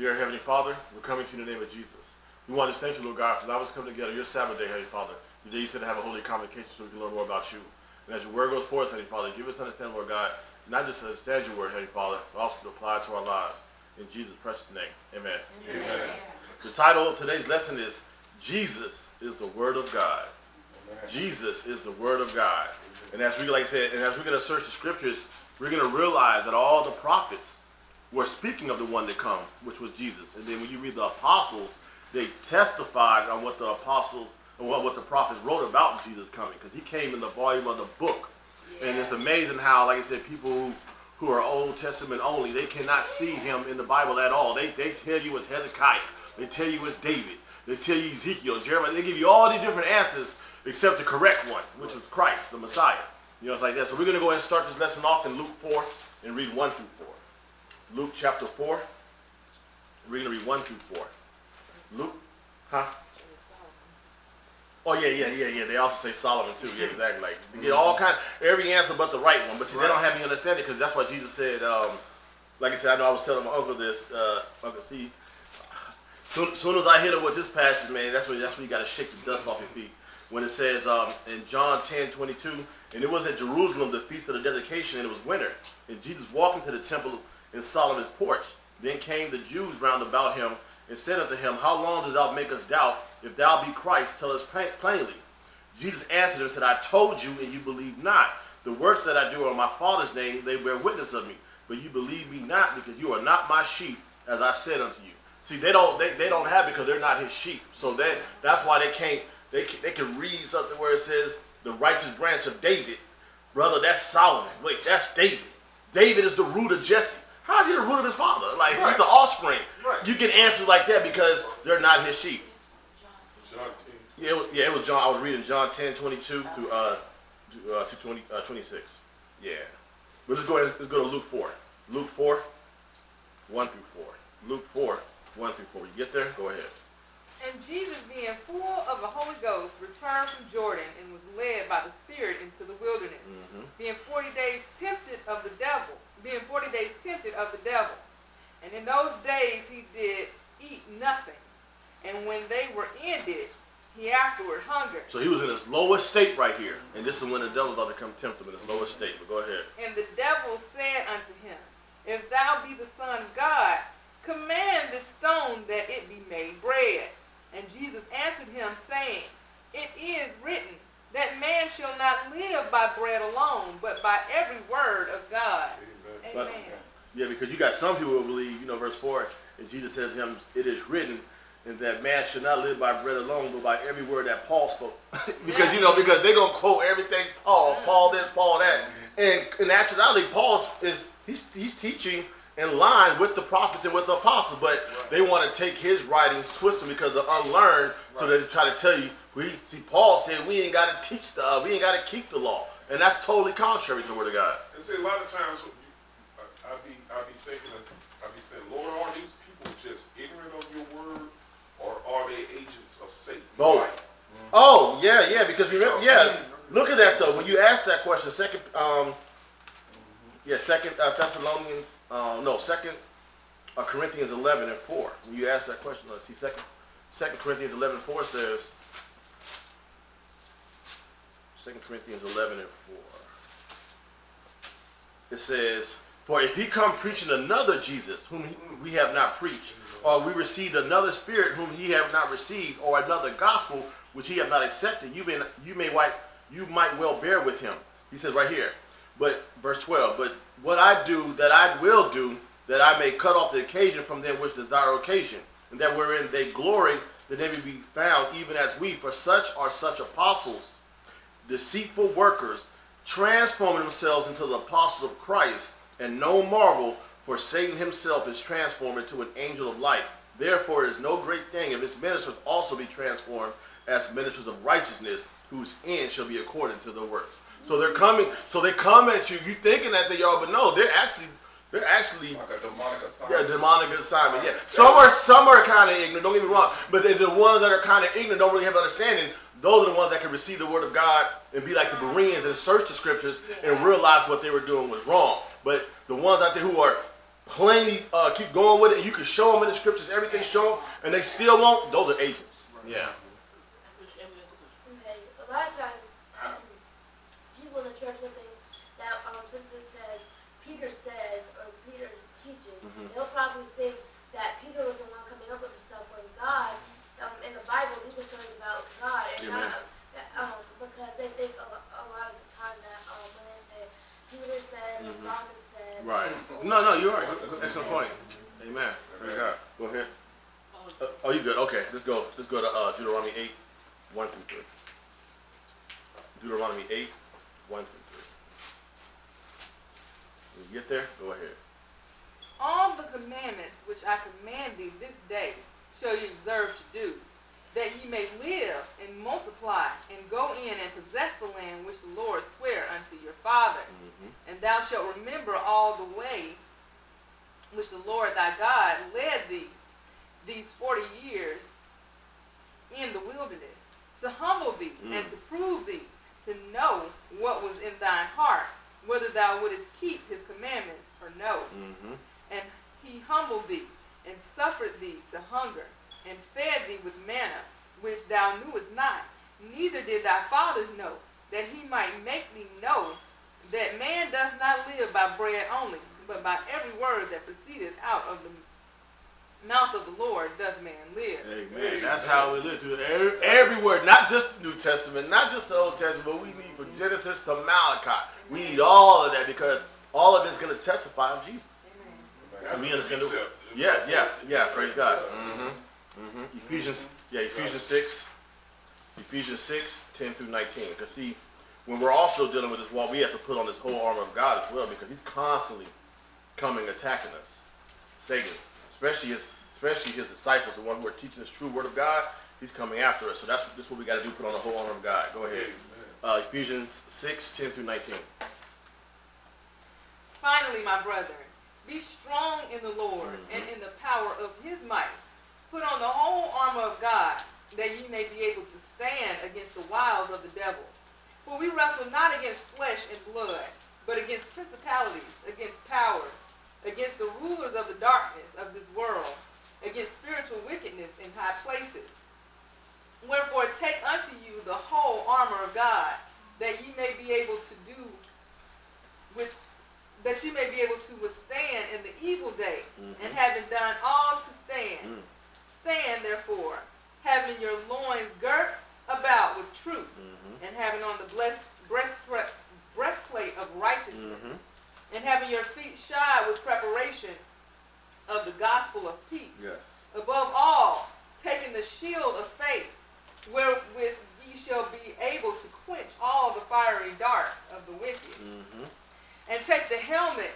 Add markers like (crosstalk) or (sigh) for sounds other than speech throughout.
Dear Heavenly Father, we're coming to you in the name of Jesus. We want to thank you, Lord God, for allowing us to come together your Sabbath day, Heavenly Father. The day you said to have a holy convocation so we can learn more about you. And as your word goes forth, Heavenly Father, give us understanding, Lord God, not just to understand your word, Heavenly Father, but also to apply it to our lives. In Jesus' precious name, amen. Amen. The title of today's lesson is Jesus is the Word of God. Amen. Jesus is the Word of God. And as we like I said, and as we're going to search the scriptures, we're going to realize that all the prophets were speaking of the one to come, which was Jesus. And then when you read the apostles, they testified on what the apostles and what, what the prophets wrote about Jesus coming, because he came in the volume of the book. And it's amazing how, like I said, people who, who are Old Testament only, they cannot see him in the Bible at all. They, they tell you it's Hezekiah. They tell you it's David. They tell you Ezekiel, Jeremiah. They give you all these different answers except the correct one, which is Christ, the Messiah. You know, it's like that. So we're going to go ahead and start this lesson off in Luke 4 and read 1 through 4. Luke chapter 4. We're going to read 1 through 4. Luke, huh? Oh yeah, yeah, yeah, yeah. They also say Solomon too. Yeah, exactly. Like you get all kind, every answer but the right one. But see, they don't have any understanding because that's why Jesus said. Um, like I said, I know I was telling my uncle this. Uh, Uncle, see, soon, soon as I hit him with this passage, man, that's when that's when you got to shake the dust off your feet. When it says um, in John 10, 22, and it was at Jerusalem, the feast of the dedication, and it was winter, and Jesus walked into the temple in Solomon's porch. Then came the Jews round about him and said unto him, How long dost thou make us doubt? If thou be Christ, tell us plainly. Jesus answered and said, I told you, and you believe not. The works that I do are in my Father's name, they bear witness of me. But you believe me not, because you are not my sheep, as I said unto you. See, they don't they, they don't have it because they're not his sheep. So that that's why they can't they can, they can read something where it says the righteous branch of David, brother. That's Solomon. Wait, that's David. David is the root of Jesse. How's he the root of his father? Like Right. he's the offspring. Right. You get answers like that because they're not his sheep. John 10. Yeah, it was, yeah, it was John. I was reading John 10, 22 through uh, to, uh, to 20, uh, 26. Yeah. But let's go ahead, let's go to Luke 4. Luke 4, 1 through 4. Luke 4, 1 through 4. You get there? Go ahead. And Jesus, being full of the Holy Ghost, returned from Jordan and was led by the Spirit into the wilderness, Mhm. being forty days tempted of the devil, being forty days tempted of the devil. And in those days he did eat nothing. And when they were ended, he afterward hungered. So he was in his lowest state right here. And this is when the devil's about to come tempt him in his lowest state. But go ahead. And the devil said unto him, If thou be the Son of God, command this stone that it be made bread. And Jesus answered him, saying, It is written, that man shall not live by bread alone, but by every word of God. Amen. But- Yeah, because you got some people who believe, you know, verse 4, and Jesus says to him, It is written, and that man should not live by bread alone, but by every word that Paul spoke. (laughs) because, you know, because they're going to quote everything Paul, Paul this, Paul that. And in actuality, Paul is, he's, he's teaching in line with the prophets and with the apostles, but they want to take his writings, twist them because they're unlearned, so they try to tell you, we see, Paul said we ain't got to teach the, uh, we ain't got to keep the law. And that's totally contrary to the word of God. And see, a lot of times, you- I, I be, I be thinking, of, I be saying, Lord, are these people just ignorant of your word, or are they agents of Satan? Both. Like, Oh yeah, yeah. Because remember, yeah. Look at that though. When you ask that question, second, um, yeah, second uh, Thessalonians, uh, no, second uh, Corinthians eleven and four. When you ask that question, let's see, second, second Corinthians eleven and four says, Second Corinthians eleven and four. It says, "For if he come preaching another Jesus, whom we have not preached, or we received another Spirit whom he have not received, or another gospel which he have not accepted, you may you may wipe, you might well bear with him." He says right here, but verse twelve. But what I do, that I will do, that I may cut off the occasion from them which desire occasion, and that wherein they glory, that they may be found even as we. For such are such apostles deceitful workers, transforming themselves into the apostles of Christ, and no marvel, for Satan himself is transformed into an angel of light. Therefore, it is no great thing if his ministers also be transformed as ministers of righteousness, whose end shall be according to their works. So they're coming. So they come at you. You thinking that they are, but no, they're actually they're actually like a demonic yeah, assignment. demonic assignment. Yeah, some are some are kind of ignorant. Don't get me wrong, but the, the ones that are kind of ignorant don't really have understanding. Those are the ones that can receive the word of God and be like the Bereans and search the scriptures and realize what they were doing was wrong. But the ones out there who are plainly uh, keep going with it. You can show them in the scriptures, everything show them, and they still won't. Those are agents. Yeah. Okay, a lot of times, people in the church will think that, um, since it says, Peter says, or Peter teaches, Mhm. they'll probably think that Peter was the one coming up with the stuff when God, um, in the Bible, these are stories about God, and Amen. not, that, um, because they think a, lo- a lot of the time that, um, when they say, Peter said, or. Right. No, no, you're right. Excellent point. Amen. Praise God. Go ahead. Uh, oh, you good? Okay, let's go. Let's go to uh, Deuteronomy eight, one through three. Deuteronomy eight, one through three. When you get there, go ahead. All the commandments which I command thee this day shall you observe to do, that ye may live and multiply and go in and possess the land which the Lord sware unto your fathers. Mm-hmm. And thou shalt remember all the way which the Lord thy God led thee these forty years in the wilderness, to humble thee and Mm. to prove thee, to know what was in thine heart, whether thou wouldest keep his commandments or no. Mm-hmm. And he humbled thee, and suffered thee to hunger, and fed thee with manna, which thou knewest not, neither did thy fathers know, that he might make thee know that man does not live by bread only, but by every word that proceedeth out of the mouth of the Lord doth man live. Amen. That's how we live through every, every word, not just the New Testament, not just the Old Testament, but we need from Genesis to Malachi. We need all of that because all of it's going to testify of Jesus. That's We understand the- Yeah, yeah, yeah. Praise God. Mm-hmm. Mm-hmm. Ephesians, yeah, Ephesians six, Ephesians six, ten through nineteen. Because see, when we're also dealing with this wall, we have to put on this whole armor of God as well, because He's constantly coming attacking us, Satan, especially his, especially his disciples, the one who are teaching this true word of God. He's coming after us. So that's this is what we got to do. Put on the whole armor of God. Go ahead. Amen. Uh, Ephesians six, ten through nineteen. Finally, my brethren, be strong in the Lord Mhm. and in the power of his might. Put on the whole armor of God, that ye may be able to stand against the wiles of the devil. For we wrestle not against flesh and blood, but against principalities, against powers, against the rulers of the darkness of this world, against spiritual wickedness in high places. Wherefore take unto you the whole armor of God, that ye may be able to do with that you may be able to withstand in the evil day, and having done all to stand, Mm. Stand therefore, having your loins girt about with truth, Mm-hmm. and having on the blessed breastplate, breastplate of righteousness, Mm-hmm. and having your feet shod with preparation of the gospel of peace. Yes. Above all, taking the shield of faith, wherewith ye shall be able to quench all the fiery darts of the wicked, Mm-hmm. and take the helmet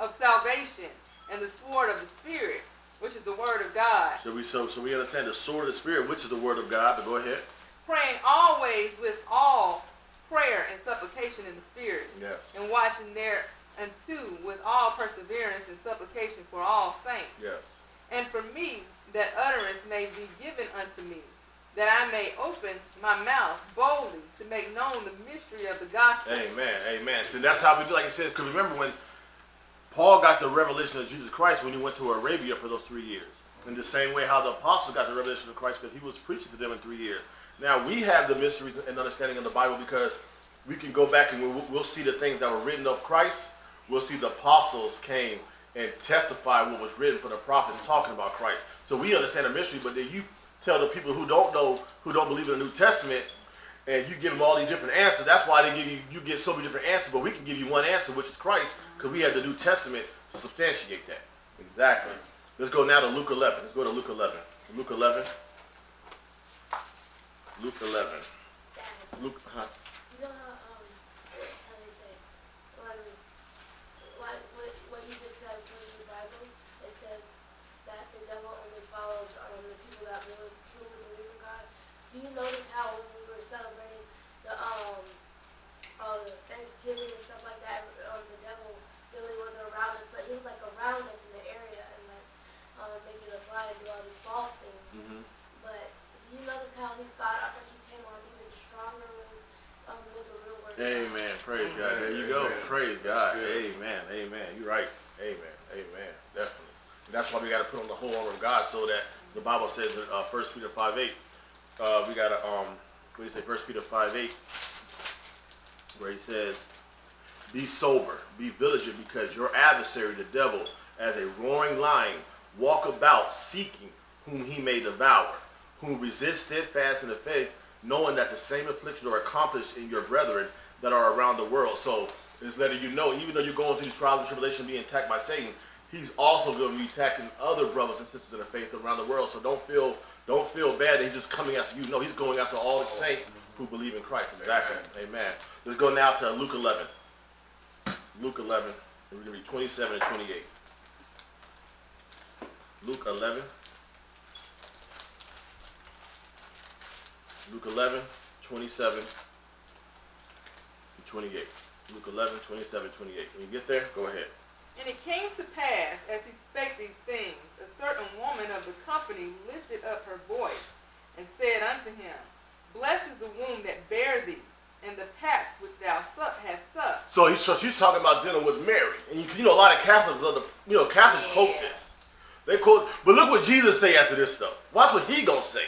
of salvation and the sword of the Spirit, which is the word of God, So we so so we understand the sword of the spirit, which is the word of God. But go ahead. praying always with all prayer and supplication in the Spirit, Yes. and watching there thereunto with all perseverance and supplication for all saints. Yes. and for me that utterance may be given unto me, that I may open my mouth boldly to make known the mystery of the gospel. Amen. Amen. See, that's how we do. Like it says, because remember when Paul got the revelation of Jesus Christ when he went to Arabia for those three years. In the same way, how the apostles got the revelation of Christ because he was preaching to them in three years. Now we have the mysteries and understanding of the Bible because we can go back and we'll, we'll see the things that were written of Christ. We'll see the apostles came and testified what was written for the prophets talking about Christ. So we understand the mystery, but then you tell the people who don't know, who don't believe in the New Testament, and you give them all these different answers. That's why they give you you get so many different answers, but we can give you one answer, which is Christ, because we have the New Testament to substantiate that. Exactly. Let's go now to Luke 11. Let's go to Luke 11. Luke 11. Luke 11. Luke. Huh? Um, um, the people that really truly believe in God. Do you notice how when we were celebrating the, um, uh, Thanksgiving and stuff like that, um, the devil really wasn't around us, but he was like around us in the area and like, um, making us lie and do all these false things. Mm-hmm. But do you notice how he got up and he came on even stronger when he was, um, with the real word? of God? Amen. Praise God. There you go. Amen. Praise God. Amen. Amen. You're right. Amen. Amen. Definitely. That's why we got to put on the whole armor of God, so that the Bible says in uh, 1 Peter five eight, uh, we got to um, what do you say? 1 Peter five eight, where he says, "Be sober, be vigilant, because your adversary, the devil, as a roaring lion, walk about seeking whom he may devour, whom resist steadfast in the faith, knowing that the same afflictions are accomplished in your brethren that are around the world." So it's letting you know, even though you're going through these trials and tribulation, being attacked by Satan, he's also going to be attacking other brothers and sisters in the faith around the world. So don't feel don't feel bad that he's just coming after you. No, he's going after all the saints who believe in Christ. Exactly. Amen. Let's go now to Luke 11. Luke 11. and We're going to read 27 and 28. Luke 11. Luke 11, 27 and 28. Luke 11, 27, 28. When you get there, go ahead. And it came to pass, as he spake these things, a certain woman of the company lifted up her voice and said unto him, Blessed is the womb that bare thee, and the paps which thou suck, hast sucked. So, he's, so she's talking about dinner with Mary. And you, you know, a lot of Catholics are the, you know, Catholics quote this. They quote, but look what Jesus say after this stuff. Watch what he gonna say.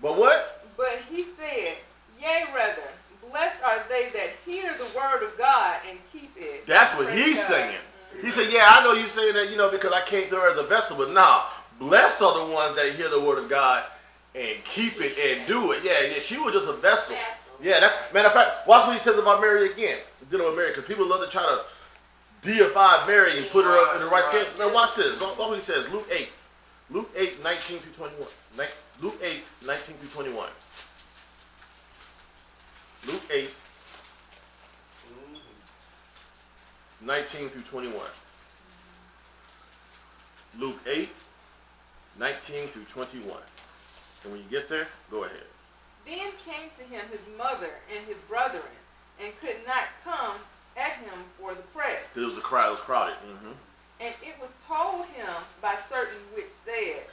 But what? But he said, Yea, rather, blessed are they that hear the word of God and keep it. That's what Praise he's God. saying. Mm-hmm. He said, yeah, I know you saying that, you know, because I came through as a vessel, but nah, blessed are the ones that hear the word of God and keep it and do it. Yeah, yeah, she was just a vessel. Yeah, that's, matter of fact, watch what he says about Mary again. Dealing with Mary, because people love to try to deify Mary and put her up in the right scale. Now watch this. Watch what he says. Luke 8. Luke 8, 19 through 21. Luke 8, 19 through 21. Luke 8, 19 through 21. Luke 8, 19 through 21. And when you get there, go ahead. Then came to him his mother and his brethren, and could not come at him for the press. Because it was a crowd, it was crowded. hmm And it was told him by certain which said,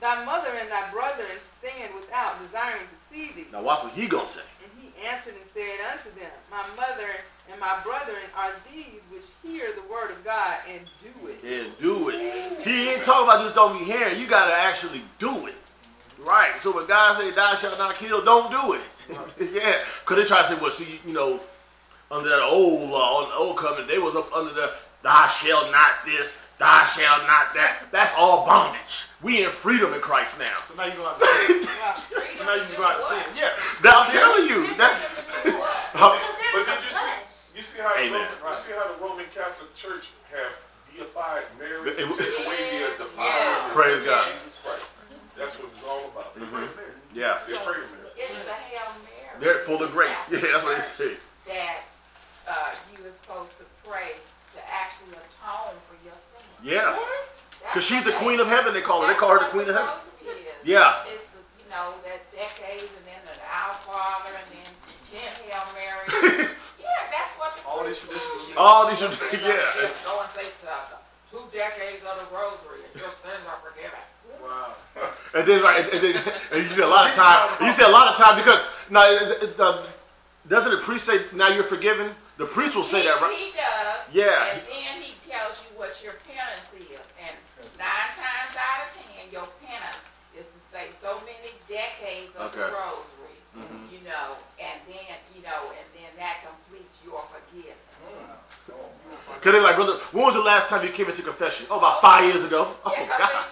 Thy mother and thy brethren stand without, desiring to see thee. Now watch what he gonna say. And he answered and said unto them, My mother and my brethren are these which hear the word of God and do it. And do it. He ain't talking about just don't be hearing. You gotta actually do it. Right. So when God say thou shalt not kill, don't do it. (laughs) yeah. Cause they try to say, well, see, you know, under that old law, on the old covenant, they was up under the thou shalt not this, thou shalt not that. That's all bondage. We in freedom in Christ now. So now you go out to sin. (laughs) So now you go out to sin. Yeah. Now I'm telling you, that's (laughs) But did you see, you see how the Amen. Roman, you see how the Roman Catholic Church have deified Mary It- to take away the, the power Yes. of Praise God. Jesus Christ. That's what it's all about. yeah. They pray to It's the Hail Mary. They're full of grace. (laughs) Yeah, that's what they say. That uh, you are supposed to pray to actually atone for your sin. Yeah. Cause she's the queen of heaven. They call her. They call her the queen of heaven. is. Yeah. It's the, you know, that decades and then the Our Father and then, then Hail Mary. (laughs) yeah, that's what the All these traditions. All these, You know, yeah. Go and say to two decades of the rosary and your sins are forgiven. Wow. (laughs) And then, right, and then, (laughs) and you see a lot of time. You see a lot of time because now, is it, doesn't the priest say now you're forgiven? The priest will say he, that, right? He does. Yeah. And then he tells you what your penance is. And nine times out of ten, your penance is to say so many decades of the Okay. rosary. Mm-hmm. You know, and then, you know, and then that completes your forgiveness. Because they're like, brother, when was the last time you came into confession? Oh, about five years ago. (laughs) Oh, yeah, because God.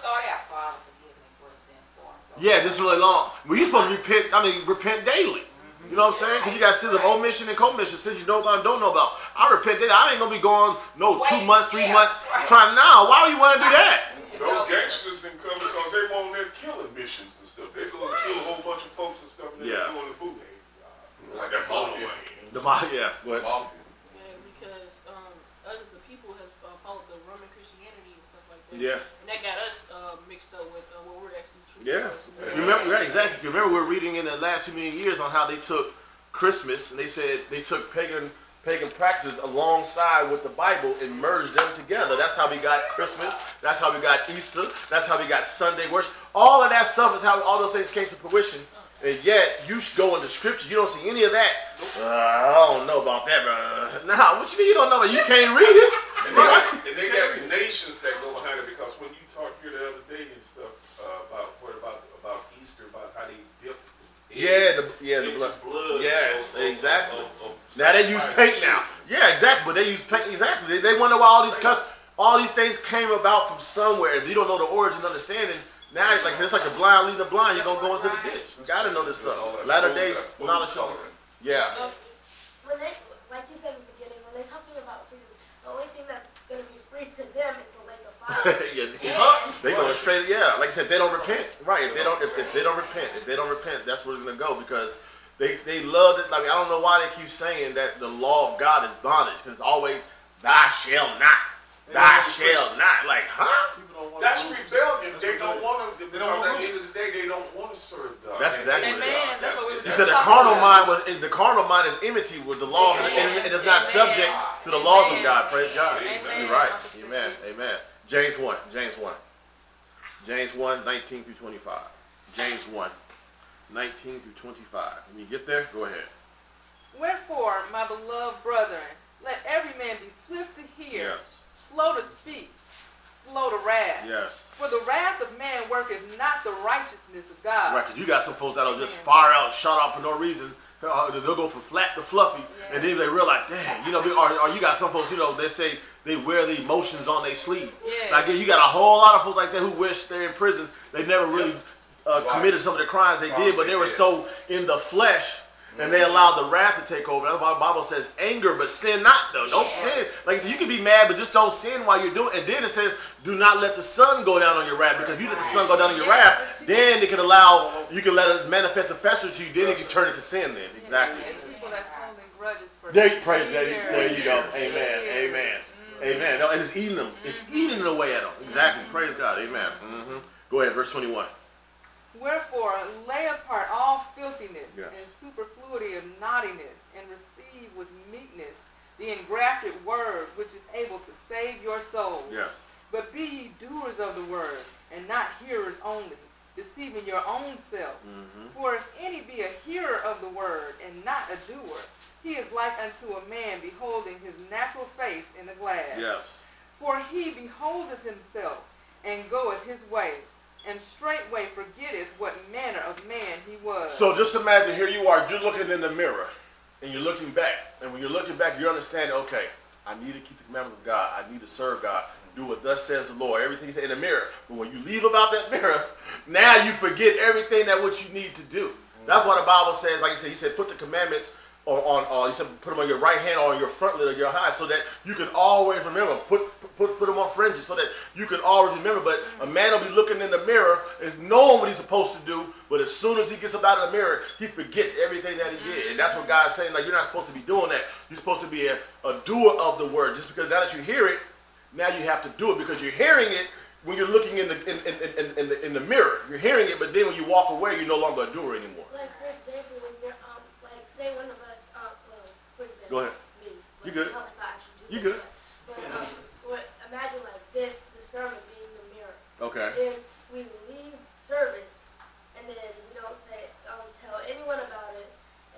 Yeah, this is really long. Well, you're supposed to repent. I mean, repent daily. You know what I'm saying? Because you got sins of omission and commission, sins you know about and don't know about. I repent daily. I ain't gonna be going no two months, three yeah, months right. trying now. Why would you want to do that? Those gangsters didn't come because they want their killing missions and stuff. They go and kill a whole bunch of folks and stuff and then Yeah. they go in the boot. Like that mafia. The mo- yeah, but Mafia. Yeah, because um, us as a people have uh, followed the Roman Christianity and stuff like that. yeah. And that got us uh, mixed up with uh, what we're actually true. Yeah. You remember, right, exactly. You remember we we're reading in the last few million years on how they took Christmas and they said they took pagan pagan practices alongside with the Bible and merged them together. That's how we got Christmas. That's how we got Easter. That's how we got Sunday worship. All of that stuff is how all those things came to fruition. And yet you should go into scripture. You don't see any of that. Uh, I don't know about that, bro. Nah, what you mean you don't know? You can't read it. And they, got, and they got nations that go behind it because today and stuff uh, about what about about Easter about how they dipped the Yeah, the, yeah, the blood. blood. Yes, of- of- exactly. of- of Now they use sacrifice paint now. Yeah, exactly. But they use paint exactly. They, they wonder why all these cuss, all these things came about from somewhere. If you don't know the origin, understanding. Now it's like it's like the blind leading the blind. You're gonna go into the ditch. You gotta know this stuff. Latter days knowledge shows. Yeah. When they, like you said in the beginning, when they're talking about freedom, the only thing that's gonna be free to them is (laughs) yeah, they going straight. Yeah, like I said, they don't repent. Right? If they don't, if, if they don't repent, if they don't repent, that's where it's gonna go because they they love it. Like I don't know why they keep saying that the law of God is bondage because it's always thou shall not, thou shall not. Like, huh? People don't want That's rebellion. That's they don't want to They don't because want at the end of the day, they don't want to serve God. That's exactly what it is. Amen. That's what we He were said the carnal about. mind was the carnal mind is enmity with the law and, and it is not Amen. subject to the laws of God. Praise God. Amen. You're right. Amen. Amen. James 1. James 1. James 1, 19 through 25. James 1, 19 through 25. When you get there, go ahead. Wherefore, my beloved brethren, let every man be swift to hear, Yes. slow to speak, slow to wrath. Yes. For the wrath of man worketh not the righteousness of God. Right, because you got some folks that'll just fire out, shut off for no reason. Uh, they'll go from flat to fluffy, and then they realize, dang, you know, or, or you got some folks, you know, they say they wear the emotions on their sleeve. Yeah. Like you got a whole lot of folks like that who wish they're in prison. They never really uh, Right. committed some of the crimes they did, but they were Yeah. so in the flesh. And they allowed the wrath to take over. That's why the Bible says anger, but sin not though. Don't Yeah. sin. Like I said, you can be mad, but just don't sin while you're doing it. And then it says, do not let the sun go down on your wrath, because if you let the sun go down on your wrath, then it can allow, you can let it manifest and fester to you, then it can turn into sin then. Exactly. It's people that's holding grudges for There you praise there, you- there you go. Amen. Amen. Amen. No, and it's eating them. It's eating it away at them. Exactly. Praise God. Amen. hmm Go ahead, verse 21. Wherefore, lay apart all filthiness Yes. and superfluity of naughtiness, and receive with meekness the engrafted word which is able to save your souls. Yes. But be ye doers of the word, and not hearers only, deceiving your own self. hmm For if any be a hearer of the word, and not a doer, he is like unto a man beholding his natural face in the glass. Yes. For he beholdeth himself, and goeth his way, and straightway forgetteth what manner of man he was. So just imagine here you are, you're looking in the mirror, and you're looking back. And when you're looking back, you understand, okay, I need to keep the commandments of God. I need to serve God. Do what thus says the Lord. Everything said in the mirror. But when you leave about that mirror, (laughs) now you forget everything that what you need to do. That's why the Bible says, like I said, he said, put the commandments on, on, on he said, put them on your right hand or on your front lid of your eye so that you can always remember. Put, put, put them on fringes so that you can always remember. But a man will be looking in the mirror, is knowing what he's supposed to do, but as soon as he gets up out of the mirror, he forgets everything that he did. And that's what God's saying, like, you're not supposed to be doing that. You're supposed to be a, a doer of the word. Just because now that you hear it, now you have to do it because you're hearing it when you're looking in the in, in, in, in, the, in the mirror. You're hearing it, but then when you walk away, you're no longer a doer anymore. Like for example, um, like say one of us, um, well, for example, Go ahead. me. You like, good. Not like I actually do You this, good. But, but um, what, imagine like this, the sermon being the mirror. Okay. Then we leave service, and then we don't say, um, tell anyone about it,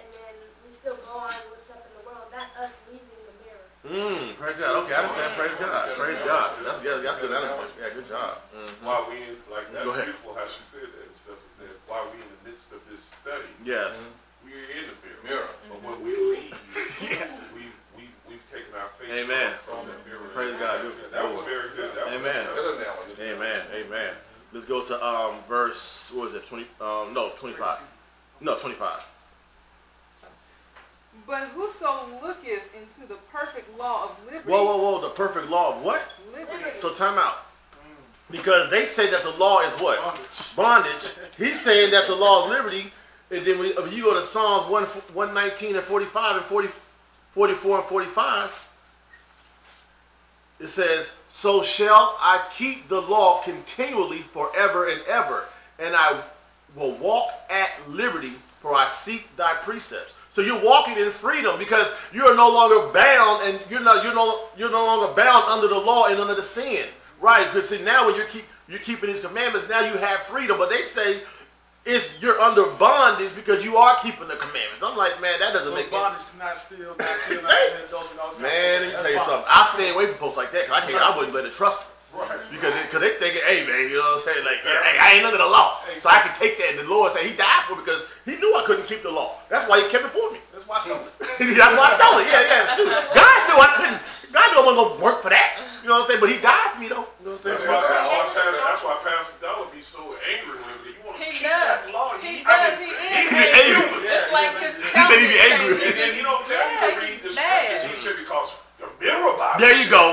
and then we still go on with stuff in the world. That's us leaving the mirror. Mm, praise God. Okay, I just understand. Praise God. Praise God. That's good. That's good. That's Yeah, good job. Mm-hmm. While we in, like that's Go ahead. beautiful how she said that and stuff is that while we in the midst of this study, Yes. We're in the mirror. Mirror. But when we leave, (laughs) Yeah. we we we've taken our face Amen. from, from that mirror. Praise God. Good. That was very good. That was, Amen. Good analogy. Amen. Amen. Let's go to um verse. What was it? Twenty. Um, no, twenty-five. No, twenty-five. But whoso looketh into the perfect law of liberty, Whoa, whoa, whoa! The perfect law of what? liberty So time out. Because they say that the law is what? Bondage. He's saying that the law of liberty. And then if you go to Psalms 1, 119 and 45 and 40, 44 and 45, it says, So shall I keep the law continually forever and ever, and I will walk at liberty, for I seek thy precepts. So you're walking in freedom because you're no longer bound, and you're not you're no you're no longer bound under the law and under the sin, right? Because see now when you keep you're keeping His commandments, now you have freedom. But they say it's you're under bondage because you are keeping the commandments. I'm like, man, that doesn't So make any bondage to not steal, (laughs) not kill, not Hey. adultery, all this Man, let me tell you something. I stay away from folks like that because I can't. I wouldn't better trust them. Right. Because they, cause they thinking, hey man, you know what I'm saying? Like, yeah, hey, I ain't under the law. So I can take that. And the Lord said he died for me because he knew I couldn't keep the law. That's why he kept it for me. That's why I stole it. (laughs) That's why I stole it. Yeah, yeah. Shoot. God knew I couldn't. God knew I wasn't want to work for that. You know what I'm saying? But he died for me though. You know what I'm That's saying? why, that's why, Pastor, that's why Pastor Dollar be so angry when you want to He keep does. that law. He I does. mean, He is he be angry. angry. It's like his He said he be angry. And then he don't tell Yeah, you to read the mad. scriptures. He said because the mirror Bible. There you go.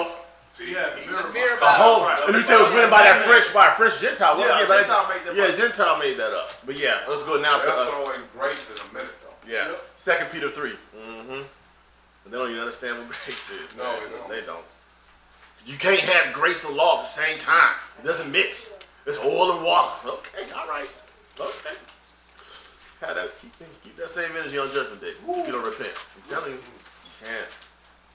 See, Yeah, he's the mirror A Bible. whole, Right. and you said it was written by that French, by a French Gentile. Yeah, but Gentile made that yeah, up. Gentile made that up. But yeah, let's go now They'll to uh, throw in grace in a minute though. yeah, Yep. Second Peter 3 Mm-hmm. But they don't even understand what grace is. No, they don't. They don't. You can't have grace and law at the same time. It doesn't mix. It's oil and water. Okay, all right. Okay. How that, keep, keep that same energy on Judgment Day. If you don't repent. I'm telling you, you can't.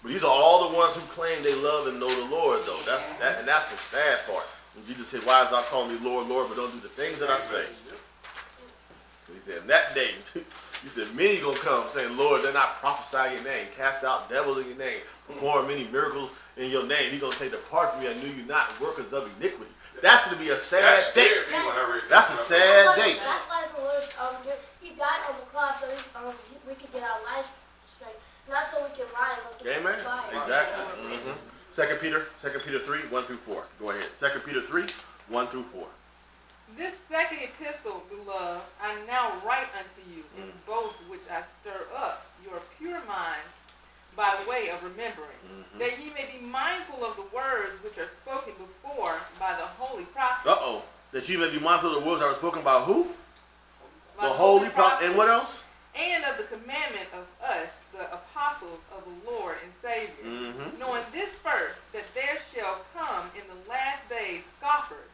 But these are all the ones who claim they love and know the Lord, though. That's that, and that's the sad part. When Jesus said, "Why is thou calling me Lord, Lord, but don't do the things that I say?" He said, that day, (laughs) he said, many gonna come saying, Lord, they're not prophesy your name, cast out devils in your name, perform many miracles in your name. He gonna say, Depart from me, I knew you not, workers of iniquity." That's gonna be a sad That day. scared me when I read that. That's a sad That's why- day. That's why the Lord, um, he, he died on the cross so he, um, we could get our life straight, not so we can lie and go to Amen. the fire. Exactly. hmm Second Peter, Second Peter three, one through four. Go ahead. Second Peter three, one through four. This second epistle, beloved, I now write unto you, in Mm. both which I stir up your pure minds by way of remembrance, Mm-hmm. that ye may be mindful of the words which are spoken before by the holy prophets. Uh oh. That you may be mindful of the words that were spoken by who? by The holy prophet. And what else? And of the commandment of us, the apostles of the Lord and Savior. Mm-hmm. knowing this first, that there shall come in the last days scoffers,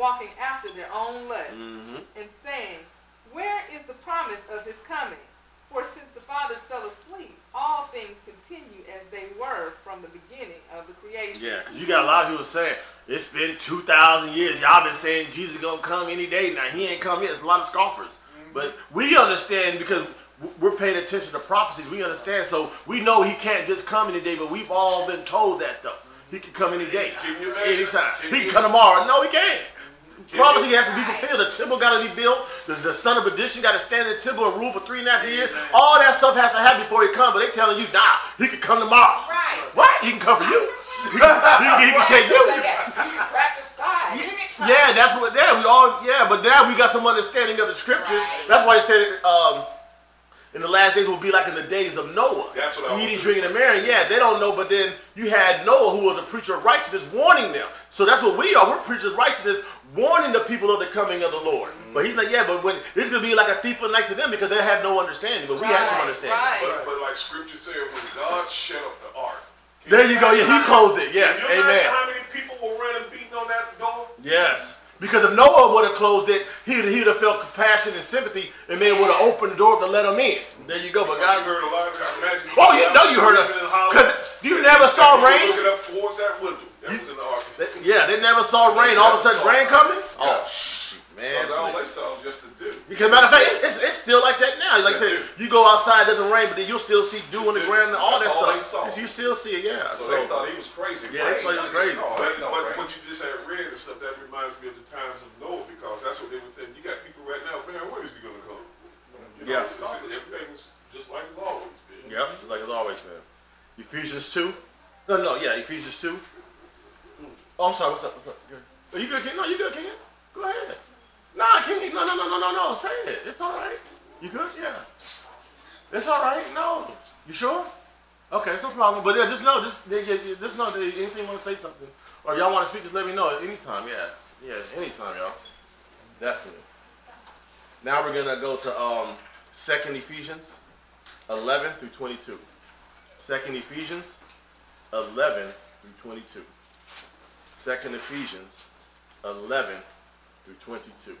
walking after their own lusts, Mm-hmm. and saying, Where is the promise of his coming? For since the fathers fell asleep, all things continue as they were from the beginning of the creation. Yeah, because you got a lot of people saying it's been two thousand years. Y'all been saying Jesus gonna come any day. Now he ain't come yet. It's a lot of scoffers. But we understand because we're paying attention to prophecies. We understand, so we know he can't just come any day. But we've all been told that though. He can come any day, Can you anytime. He can come tomorrow. No, he can't. Prophecy you- has to be fulfilled. The temple got to be built. The, the son of perdition got to stand in the temple and rule for three and a half years. All that stuff has to happen before he comes. But they telling you, nah, he can come tomorrow. Right. What? He can come for you. (laughs) he, can, he can take you. Practice God. You can try. Yeah, that's what. Yeah, we all. Yeah, but now we got some understanding of the scriptures. Right. That's why he said, um, in the last days will be like in the days of Noah. That's what I was Eating, drinking, and marrying. Yeah, they don't know. But then you had Noah, who was a preacher of righteousness, warning them. So that's what we are. We're preachers of righteousness, warning the people of the coming of the Lord. Mm-hmm. But he's like, yeah, but when this is gonna be like a thief in the night to them because they have no understanding. But we have some Right, understanding. right. But, but like scripture said, when God shut up the ark. There you go. Yeah, he closed it. Yes, you amen. how many people were running beating on that door? Yes. Because if Noah would have closed it, he'd, he'd have felt compassion and sympathy and maybe would have opened the door to let him in. There you go. But God. heard a lot of I imagine Oh, you know you heard it. You never saw rain. Looking up towards that window. That was in the ark. Yeah, they never saw rain. All of a sudden, rain coming? Oh, man. Because all they saw was just the. Because matter of fact, it's, it's still like that now. Like I said, you go outside, it doesn't rain, but then you'll still see dew on the ground and all that That's all they stuff. saw. You still see it, yeah. So, So, they thought he was crazy. Yeah, they thought he was crazy. No, But- but, no, but what you just had read and stuff, that reminds me of the times of Noah because that's what they were saying. You got people right now, man, when is he going to come? You know, Yeah. it's- it's- everything's just like it's always been. Yeah, just like it's always been. Ephesians 2. No, no, yeah, Ephesians 2. Oh, I'm sorry, what's up? What's up? Good. Are you good, King? No, you good, King? Go ahead. Nah, King, no, no, no, no, no, no, say it. It's all right. You good? Yeah. It's all right. No. You sure? Okay, it's no problem. But yeah, just know, just, yeah, just know anything you want to say something, or y'all want to speak, just let me know anytime. Yeah, yeah, anytime, y'all. Definitely. Now we're gonna go to um, Second Ephesians, eleven through twenty-two. Second Ephesians, eleven through twenty-two. Second Ephesians, eleven through twenty-two.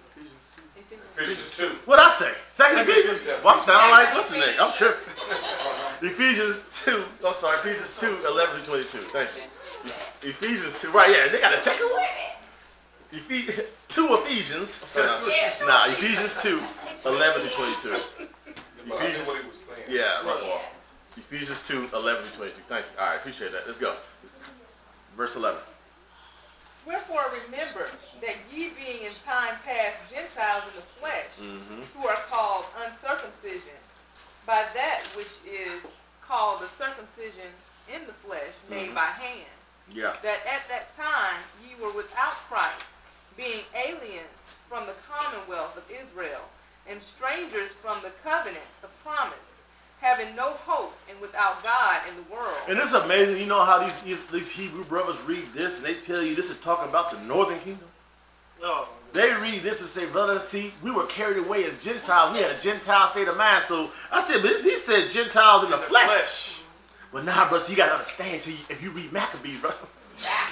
Ephesians 2. What'd I say? Second Second Ephesians. Ephesians. Well, I'm sounding like what's the name? I'm tripping. Ephesians two. I'm sorry. Ephesians two, 11 through twenty-two. Thank you. Ephesians two. Right? Yeah, they got a second one. Ephe- two Ephesians. Nah, Ephesians 2, 11 through 22. But I knew Ephesians- what he was saying. Yeah, fault. Ephesians 2, 11 through 22. Thank you. All right, appreciate that. Let's go. Verse 11. Wherefore remember that ye being in time past Gentiles in the flesh, Mm-hmm. who are called uncircumcision, by that which is called the circumcision in the flesh made Mhm. by hand, Yeah. that at that time ye were without Christ, being aliens from the commonwealth of Israel, and strangers from the covenant of promise, having no hope and without God in the world. And it's amazing, you know how these, these these Hebrew brothers read this and they tell you this is talking about the northern kingdom. No. They read this and say, brother, see, we were carried away as Gentiles. We had a Gentile state of mind. So I said, but he said Gentiles in the, The flesh. flesh. But nah, bro, so you gotta understand. See, if you read Maccabees, bro,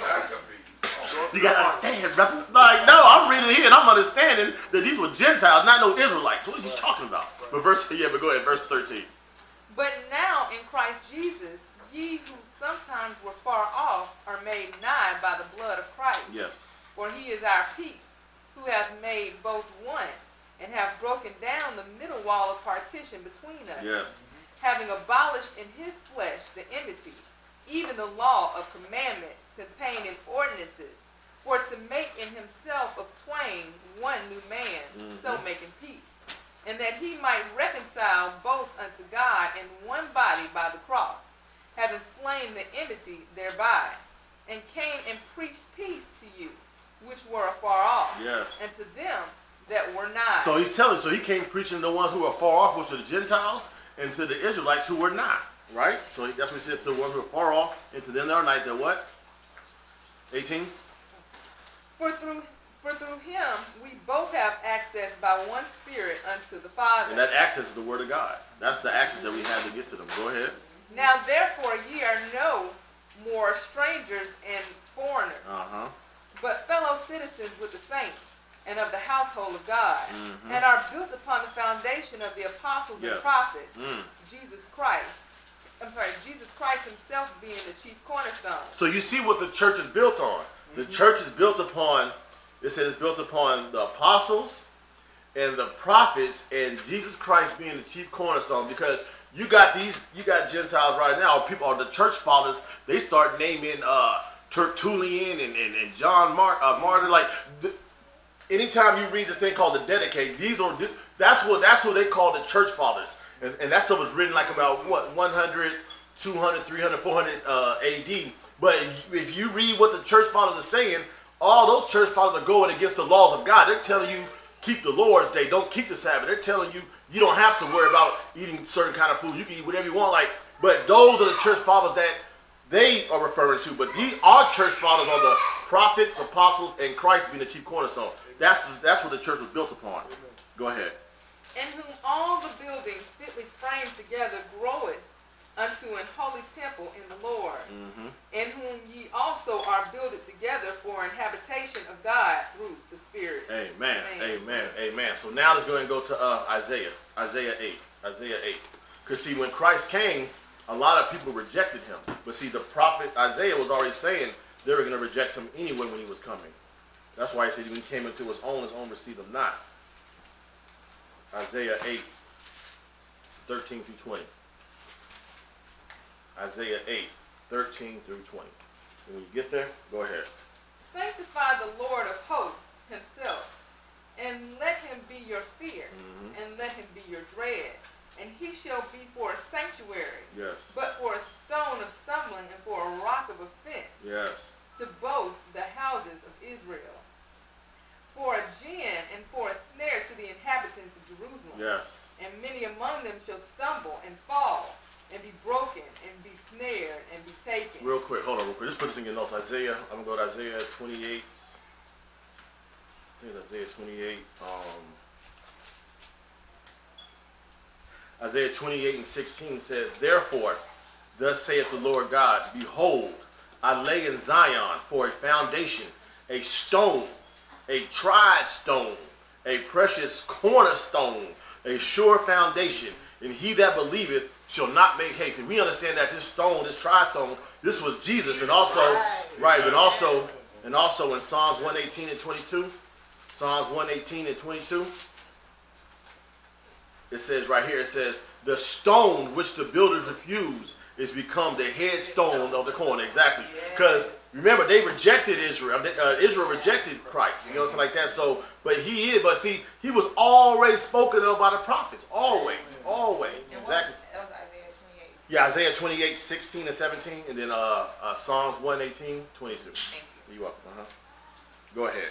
Maccabees. you gotta understand, brother. Like, no, I'm reading here and I'm understanding that these were Gentiles, not no Israelites. What is he talking about? But verse, (laughs) yeah, but go ahead, verse 13. But now in Christ Jesus, ye who sometimes were far off are made nigh by the blood of Christ. Yes. For he is our peace, who hath made both one, and have broken down the middle wall of partition between us, Yes. having abolished in his flesh the enmity, even the law of commandments contained in ordinances, for to make in himself of twain one new man, so Mhm. making peace, and that he might reconcile both unto God in one body by the cross, having slain the enmity thereby, and came and preached peace to you, which were afar off, Yes. and to them that were not. So he's telling, so he came preaching to the ones who were far off, which are the Gentiles, and to the Israelites who were not. Right? So that's what he said to the ones who were far off, and to them that are not. They're what? 18? For through for through him we both have access by one Spirit unto the Father. And that access is the word of God. That's the access that we have to get to them. Go ahead. now therefore ye are no more strangers and foreigners, Uh-huh. but fellow citizens with the saints and of the household of God, Mhm. and are built upon the foundation of the apostles Yes. and prophets, Mm. Jesus Christ. I'm sorry, Jesus Christ himself being the chief cornerstone. So you see what the church is built on. The church is built upon, it says it's built upon the apostles and the prophets and Jesus Christ being the chief cornerstone because you got these, you got Gentiles right now, people are the church fathers, they start naming uh, Tertullian and, and, and John Mar- uh, Martyr, like, th- anytime you read this thing called the Didache, these are, that's what, that's what they call the church fathers. And, and that stuff was written like about, what, 100, 200, 300, 400 uh, AD. But if you read what the church fathers are saying, all those church fathers are going against the laws of God. They're telling you keep the Lord's day, don't keep the Sabbath. They're telling you you don't have to worry about eating certain kind of food. You can eat whatever you want. Like, but those are the church fathers that they are referring to. But the, our church fathers are the prophets, apostles, and Christ being the chief cornerstone. That's that's what the church was built upon. Go ahead. in whom all the building fitly framed together groweth unto an holy temple in the Lord, Mm-hmm. in whom ye also are builded together for an habitation of God through the Spirit. Amen. Amen. Amen. Amen. So now let's go and go to uh, Isaiah. Isaiah 8. Isaiah 8. Because see, when Christ came, a lot of people rejected him. But see, the prophet Isaiah was already saying they were going to reject him anyway when he was coming. That's why he said when he came into his own, his own received him not. Isaiah 8, 13 through 20. Isaiah 8, 13 through 20. And when you get there, go ahead. Sanctify the Lord of hosts himself, and let him be your fear, Mhm. and let him be your dread. And he shall be for a sanctuary, Yes. but for a stone of stumbling and for a rock of offense Yes. to both the houses of Israel. For a gin and for a snare to the inhabitants of Jerusalem. Yes. And many among them shall stumble and fall, and be broken, and be snared, and be taken. Real quick, hold on, real quick. Just put this in your notes. Isaiah, I'm gonna go to Isaiah 28. I think it's Isaiah 28. Um, Isaiah 28 and 16 says, Therefore, thus saith the Lord God, Behold, I lay in Zion for a foundation, a stone, a tried stone, a precious cornerstone, a sure foundation, and he that believeth shall not make haste. And we understand that this stone, this tried stone, this was Jesus, and also, right, and also, and also in Psalms 118 and 22, Psalms 118 and 22, it says right here, it says, the stone which the builders refused is become the headstone of the corner. Exactly. Because Remember, they rejected Israel. Uh, Israel rejected Christ. You know, something like that. So, but he is. But see, he was already spoken of by the prophets. Always, always. And Exactly. That was Isaiah twenty-eight. Yeah, Isaiah 28, 16 and 17, and then uh, uh, Psalms 118, 22. Thank you. You're welcome. Uh-huh. Go ahead.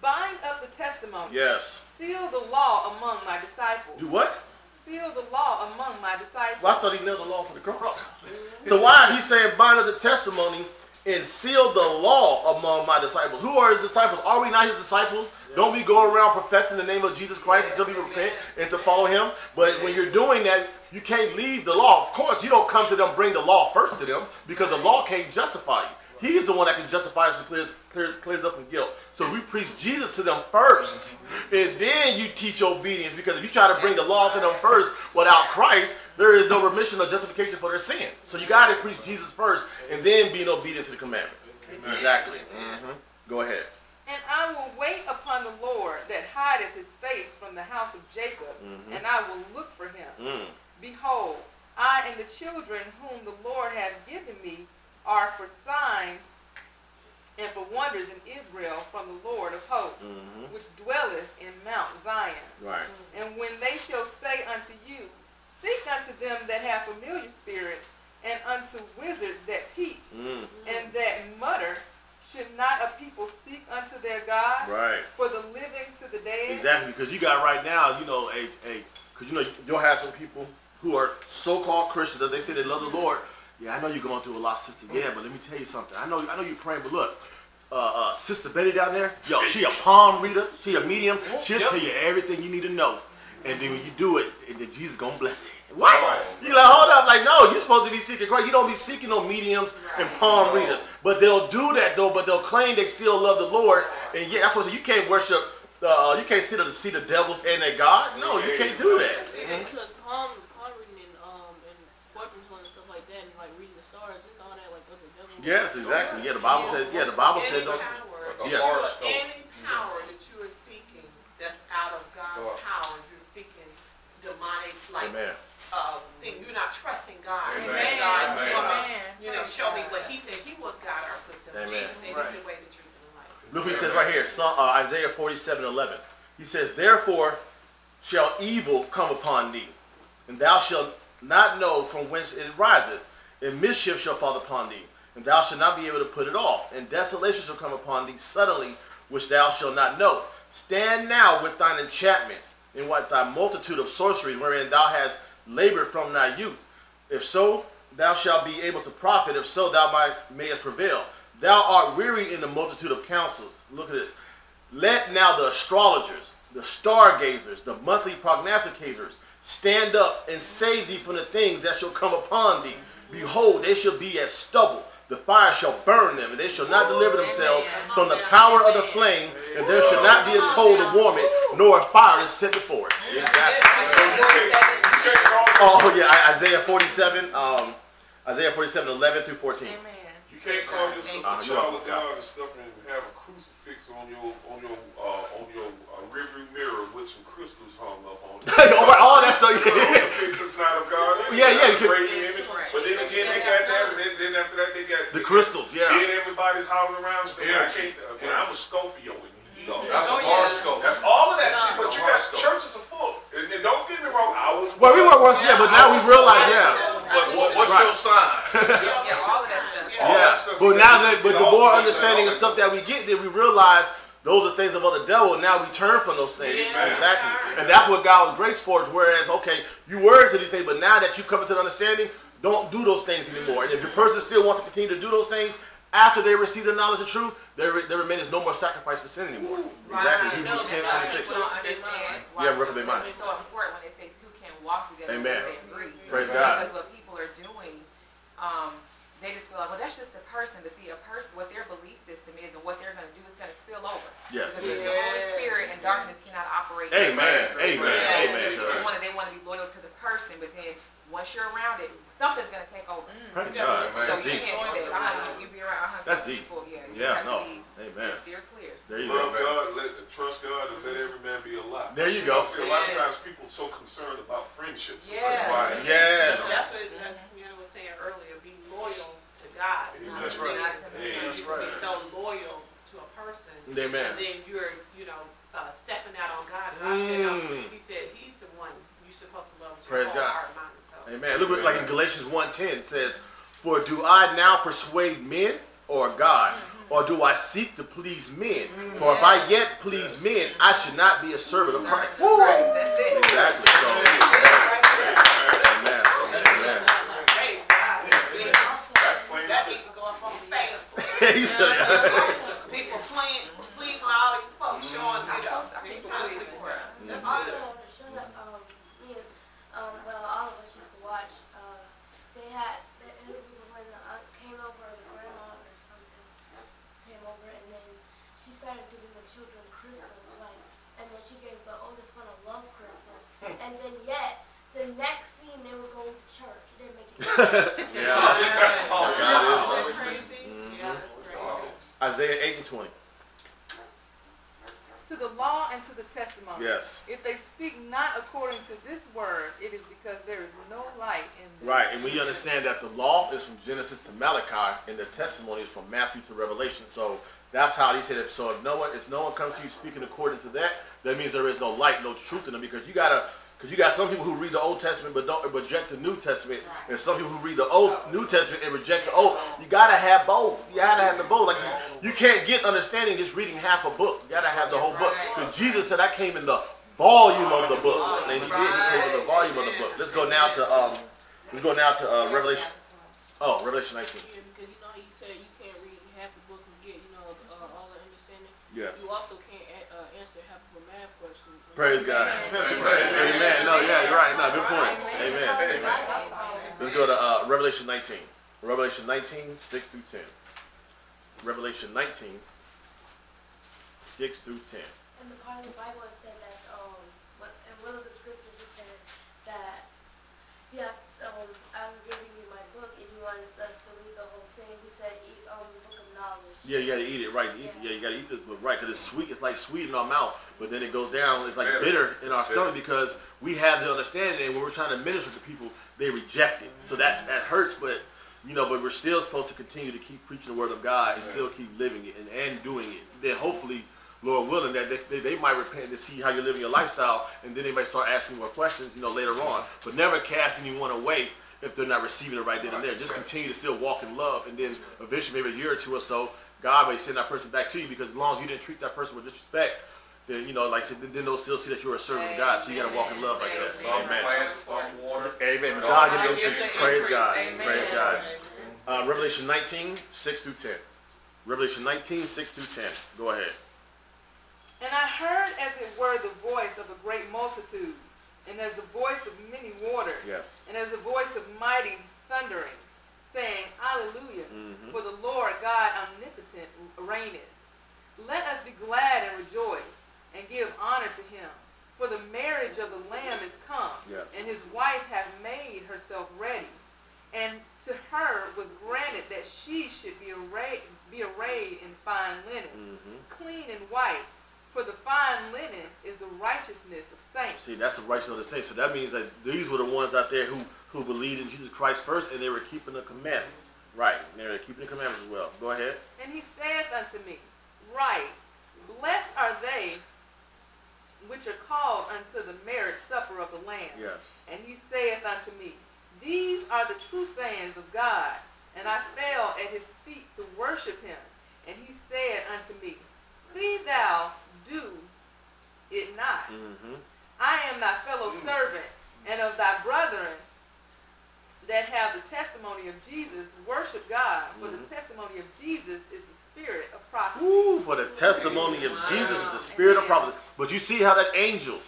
Bind up the testimony. Yes. Seal the law among my disciples. Do what? Seal the law among my disciples. Well, I thought he nailed the law to the cross. (laughs) so why is he saying bind up the testimony and seal the law among my disciples? Who are his disciples? Are we not his disciples? Don't we go around professing the name of Jesus Christ until we repent and to follow him? But when you're doing that, you can't leave the law. Of course, you don't come to them, bring the law first to them, because the law can't justify you. He's the one that can justify us and clears, clears, clears up from guilt. So we preach Jesus to them first, and then you teach obedience. Because if you try to bring the law to them first without Christ, there is no remission or justification for their sin. So you got to preach Jesus first, and then being obedient to the commandments. Exactly. hmm Go ahead. And I will wait upon the Lord that hideth his face from the house of Jacob, Mhm. and I will look for him. Mm. Behold, I and the children whom the Lord hath given me are for signs and for wonders in Israel from the Lord of hosts, hmm which dwelleth in Mount Zion. Right. And when they shall say unto you, Seek unto them that have familiar spirits, and unto wizards that peep, Mm. and that mutter, should not a people seek unto their God Right. for the living to the dead? Exactly, because you got right now, you know, a, a, because you know, you'll have some people who are so-called Christians that they say they love the Lord. Yeah, I know you're going through a lot, sister. Yeah, but let me tell you something. I know, I know you're praying, but look, uh, uh, sister Betty down there, yo, she a palm reader, she a medium. She'll Yep. tell you everything you need to know, and then when you do it, and then Jesus gonna bless you. What? Right. You like, hold up, like, no, you're supposed to be seeking Christ. You don't be seeking no mediums and palm readers. But they'll do that though, but they'll claim they still love the Lord. And yeah, that's what I said. You can't worship, uh, you can't sit the see the devils and their God. No, you can't do that. Because palm, palm reading and um and fortune telling and stuff like that, and like reading the stars, isn't all that like of the devil? Yes, exactly. Yeah, the Bible says, yeah, the Bible said don't. Any Yes. power, Horoscope. any power that you are seeking that's out of God's Lord. power, you're seeking demonic, like, Amen. uh, thing. You're not trusting God. Amen. You say, God, Amen. you wanna, Amen. you know, show me what He said. He will guide our footsteps. Amen. Jesus said, He's the way, the truth, and the life. Look what he says right here, Psalm, uh, Isaiah 47 11. He says, Therefore shall evil come upon thee, and thou shalt not know from whence it riseth, and mischief shall fall upon thee, and thou shalt not be able to put it off, and desolation shall come upon thee suddenly, which thou shalt not know. Stand now with thine enchantments, and what thy multitude of sorceries, wherein thou hast labored from thy youth. If so, thou shalt be able to profit. If so, thou mayest prevail. Thou art weary in the multitude of counsels. Look at this. Let now the astrologers, the stargazers, the monthly prognosticators stand up and save thee from the things that shall come upon thee. Behold, they shall be as stubble. The fire shall burn them, and they shall not deliver themselves from the power of the flame, and there shall not be a coal to warm it, nor a fire to set before it. Exactly. So you can't, you can't call Oh yeah, Isaiah 47, um, Isaiah 47, 11 through 14. You can't call yourself Uh, a you're child welcome. of God and stuff and have a crucifix on your, on your, uh, on your rearview mirror with some crystals hung up on it. (laughs) all, right, all that stuff. Crucifix is not of God. Yeah, yeah, you It's could- graven image. But then again, they got that, then, then after that, they got The crystals, yeah. Then everybody's hollering around. saying, I can't. Uh, well, I'm a Scorpio, and you know, That's that's a a horoscope. That's all of that shit. But you got horoscope. churches are full. And, and don't get me wrong, I was. Well, we were once, yeah, but now we realize, yeah. But what, what's Right. your sign? (laughs) Yeah, all of that stuff. All that stuff but now that, but the more understanding and stuff. stuff that we get, then we realize those are things about the devil. Now we turn from those things. Yeah. Exactly, and that's what God was grace for. Whereas, okay, you were into these things, but now that you come into the understanding, don't do those things anymore. And if your person still wants to continue to do those things after they receive the knowledge of truth, there there remains no more sacrifice for sin anymore. Exactly, Right. Hebrews No, 10, that's why 26. People don't understand why Yeah, reprobate mind. it's so important when they say two can walk together. Amen. They agree. Praise God. Because what people are doing, um, they just feel like, well, that's just the person. To see a person, what their belief system is and what they're going to do is going to spill over. Yes. Because the Holy Spirit and darkness cannot operate. Amen. That's Amen. right. Amen. People sir. want to, they want to be loyal to the person, but then once you're around it, something's going to take over. Praise Yeah, God. man. So That's you deep. can't do that. You be around That's deep. people, yeah. You Yeah, have no. to be, Amen. Just steer clear. There you Love go. God, let trust God, and let every man be a lie. There you You know, go. see, a lot of times people so concerned about friendships. It's Yeah. like, why? Yes. That's what uh, Commander was saying earlier, be loyal to God. Yeah, not that's right. man. Not to Hey, man. you can be so loyal to a person. Amen. And then you're, you know, uh, stepping out on God. God said, uh, Mm. he said he's the one you're supposed to love with Praise your God. heart, mind, and soul. Amen. Look what like in Galatians 1:10 says, For do I now persuade men or God? Or do I seek to please men? For if I yet please men, I should not be a servant of Christ. Right, that's it. Exactly. So, amen. Amen. Praise God. That's plain. That needs to go up on Facebook. (laughs) he said, (laughs) People playing, pleasing all these folks, showing, you know, people People pleasing. pleasing. That's Also, good. on the show that um, me and um, well, all of us used to watch, uh, they had it it was when the aunt came over, the grandma or something came over, and then she started giving the children crystals, like, and then she gave the oldest one a love crystal, and then yet the next scene they were going to church. It didn't make any (laughs) sense. yeah. That's all. That's crazy. Mm-hmm. Yeah, that's crazy. Isaiah 8 and 20. To the law and to the testimony. Yes. If they speak not according to this word, it is because there is no light in them. Right, and we understand that the law is from Genesis to Malachi, and the testimony is from Matthew to Revelation. So that's how he said. If so, if no one, if no one comes to you speaking according to that, that means there is no light, no truth in them. Because you gotta, because you got some people who read the Old Testament but don't reject the New Testament, and some people who read the Old New Testament and reject the Old. You gotta have both. You gotta have the both. Like you can't get understanding just reading half a book. You gotta have the whole book. Because Jesus said, "I came in the volume of the book," and he did. He came in the volume of the book. Let's go now to um. Let's go now to uh, Revelation. Oh, Revelation 19. Yeah, because you know how you said you can't read half the book and get, you know, uh, all the understanding. Yes. You also can't a- uh, answer half of a math question. Praise God. Amen. (laughs) No, yeah, you're right. No, good point. Amen. Amen. Let's go to uh, Revelation 19. Revelation 19, 6 through 10. Revelation 19, 6 through 10. And the part of the Bible, it said that, um, what, in one of the scriptures, it said that, yeah, I'm giving you my book, and you want us to read the whole thing. He said, eat, um, the book of knowledge. Yeah, you gotta eat it right. Eat, yeah, you gotta eat this book right because it's sweet. It's like sweet in our mouth, but then it goes down. It's like bitter in our stomach because we have the understanding, and when we're trying to minister to people, they reject it. So that that hurts, but you know, but we're still supposed to continue to keep preaching the word of God and still keep living it and, and doing it. Then hopefully, Lord willing, that they, they, they might repent to see how you're living your lifestyle, and then they might start asking more questions, you know, later on. But never cast anyone away if they're not receiving it right then and there. Just continue to still walk in love, and then eventually, maybe a year or two or so, God may send that person back to you because as long as you didn't treat that person with disrespect, then you know, like I said, then they'll still see that you're a servant of God. So you gotta walk in love like that. Some Amen. plant, some water. Amen. But God give God those gives things. Praise. God. Praise God. Uh, Revelation 19, 6 through 10. Revelation 19, 6 through 10. Go ahead. And I heard as it were the voice of a great multitude, and as the voice of many waters, Yes. and as the voice of mighty thunderings, saying, Alleluia, Mhm. for the Lord God omnipotent reigneth. Let us be glad and rejoice, and give honor to him. For the marriage of the Lamb is come, Yes. and his wife hath made herself ready. And to her was granted that she should be arrayed, be arrayed in fine linen, Mm-hmm. clean and white. For the fine linen is the righteousness of saints. See, that's the righteousness of the saints. So that means that these were the ones out there who, who believed in Jesus Christ first, and they were keeping the commandments. Right. They were keeping the commandments as well. Go ahead. And he saith unto me, Right, blessed are they which are called unto the marriage supper of the Lamb. Yes. And he saith unto me, These are the true sayings of God. And I fell at his feet to worship him. And he said unto me, See thou do it not. Mm-hmm. I am thy fellow servant and of thy brethren that have the testimony of Jesus. Worship God, for the testimony of Jesus is the spirit of prophecy. Ooh, for the testimony of Jesus is the spirit of prophecy. But you see how that angel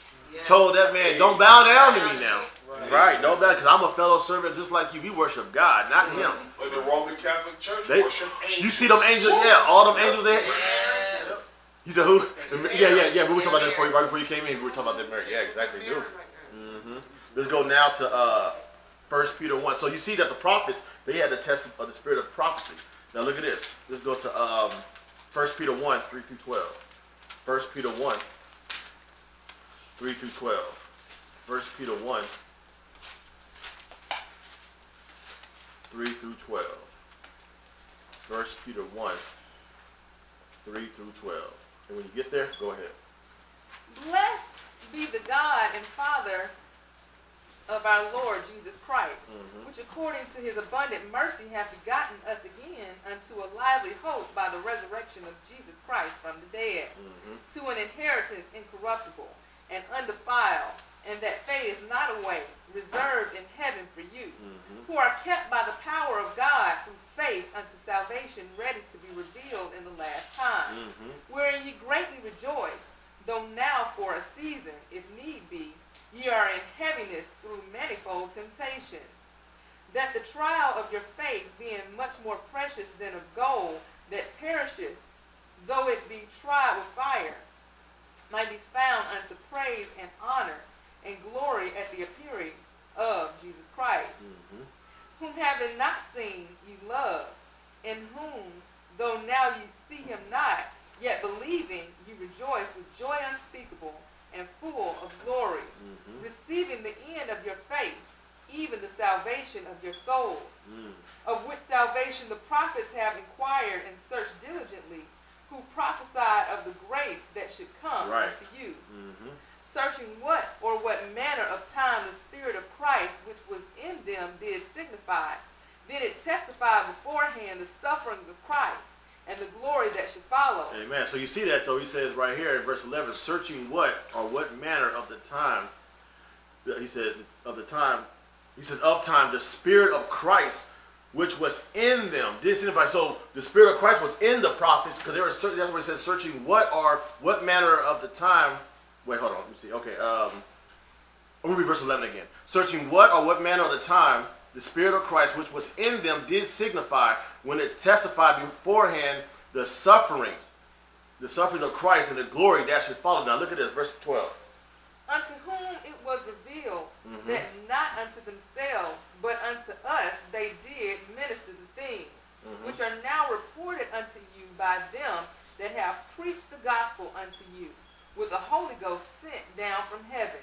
told that man, don't bow down to me now. Right, don't bow, because I'm a fellow servant just like you. We worship God, not him. But the Roman Catholic Church They- worship angels. You see them angels? Yeah, all them angels there. You said who? Yeah, yeah, yeah. We were talking about that before you, right before you came in. We were talking about that Mary. Yeah, exactly. They do. hmm Let's go now to uh, First Peter one. So you see that the prophets they had the test of the spirit of prophecy. Now look at this. Let's go to um, First Peter one three through twelve. First Peter one three through twelve. First Peter one three through twelve. First Peter one 3 through 12. And when you get there, go ahead. Blessed be the God and Father of our Lord Jesus Christ, Mhm. which according to his abundant mercy hath begotten us again unto a lively hope by the resurrection of Jesus Christ from the dead, Mhm. to an inheritance incorruptible and undefiled, and that fadeth not away, reserved in heaven for you, Mhm. who are kept by the power of God through faith unto salvation ready to be revealed in the last time Mhm. wherein ye greatly rejoice, though now for a season, if need be, ye are in heaviness through manifold temptations, that the trial of your faith, being much more precious than of gold that perisheth, though it be tried with fire, might be found unto praise and honor and glory at the appearing of Jesus Christ. Mhm. whom having not seen ye love, in whom, though now ye see him not, yet believing ye rejoice with joy unspeakable and full of glory, Mhm. receiving the end of your faith, even the salvation of your souls, Mm. of which salvation the prophets have inquired and searched diligently, who prophesied of the grace that should come Right. unto you Mhm. searching what or what manner of time the Spirit of Christ which was in them did signify. Did it testify beforehand the sufferings of Christ and the glory that should follow? Amen. So you see that though, he says right here in verse 11, searching what or what manner of the time, he said, of the time, he said, of time, the Spirit of Christ which was in them did signify. So the Spirit of Christ was in the prophets because they were searching, that's what he says, searching what are, what manner of the time. Wait, hold on, let me see. Okay, um, I'm gonna read verse 11 again. Searching what or what manner of the time the Spirit of Christ which was in them did signify when it testified beforehand the sufferings, the sufferings of Christ and the glory that should follow. Now look at this, verse 12. Unto whom it was revealed Mhm. that not unto themselves, but unto us they did minister the things, Mhm. which are now reported unto you by them that have preached the gospel unto you, with the Holy Ghost sent down from heaven,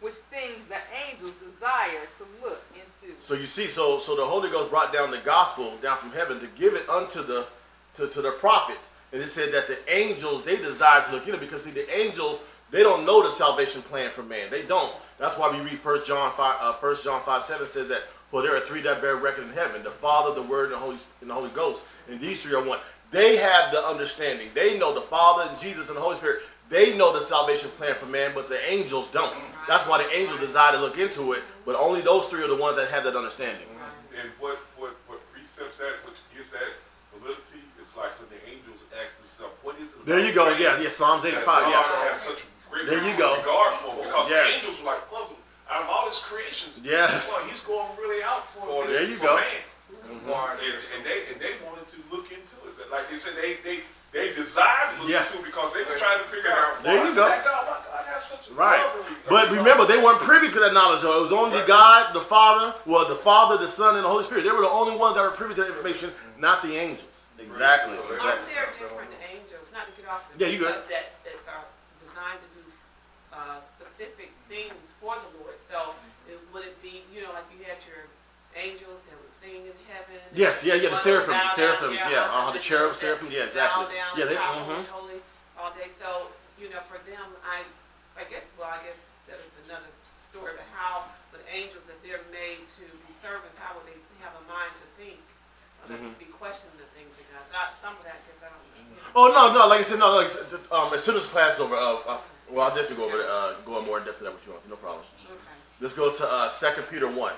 which things the angels desire to look into. So you see, so so the Holy Ghost brought down the gospel down from heaven to give it unto the to, to the prophets. And it said that the angels they desire to look into because see the angels they don't know the salvation plan for man. They don't. That's why we read First John five uh, First John five seven says that for there are three that bear record in heaven: the Father, the Word, and the Holy and the Holy Ghost. And these three are one. They have the understanding. They know the Father and Jesus and the Holy Spirit. They know the salvation plan for man, but the angels don't. That's why the angels desire to look into it, but only those three are the ones that have that understanding. Mm-hmm. And what, what, what precepts that, which gives that validity, is like when the angels ask themselves, what is it? There you go. Yeah, yeah. Psalms 85. God Yeah. has such great There you go. regard for because Yes. the angels were like puzzled. Out of all his creations, Yes. well, he's going really out for, For- this, there you for go. man. Why? And, and they and they wanted to look into it. Like they said, they they they desired to look Yeah. into it because they were trying to figure out. There why you is go. That God, why God has such a Right. love and- But remember, they weren't privy to that knowledge. Though. It was only Right. God, the Father, well, the Father, the Son, and the Holy Spirit. They were the only ones that were privy to that information, not the angels. Exactly. So they- Exactly. Aren't there different angels, not to get off the Yeah, you good. subject, that are designed to do uh, specific things for the Lord? So it- would it be, you know, like you had your angels that would sing in heaven? Yes, yeah, yeah, the seraphims, the down, seraphims, yeah, uh-huh, uh-huh, the cherubs, that seraphim, yeah, exactly. down, Yeah, they, top, mhm. holy, all day. So, you know, for them, I, I guess, well, I guess that is another story, but how would angels, if they're made to be servants, how would they have a mind to think? They Mhm. be questioning the things of God. I- Some of that, because I don't. Oh no, no, like I said, no, like um, as soon as class is over, uh, uh, well, I'll definitely go over, uh, go more in depth to that what you want, no problem. Okay. Let's go to uh, 2 Peter 1.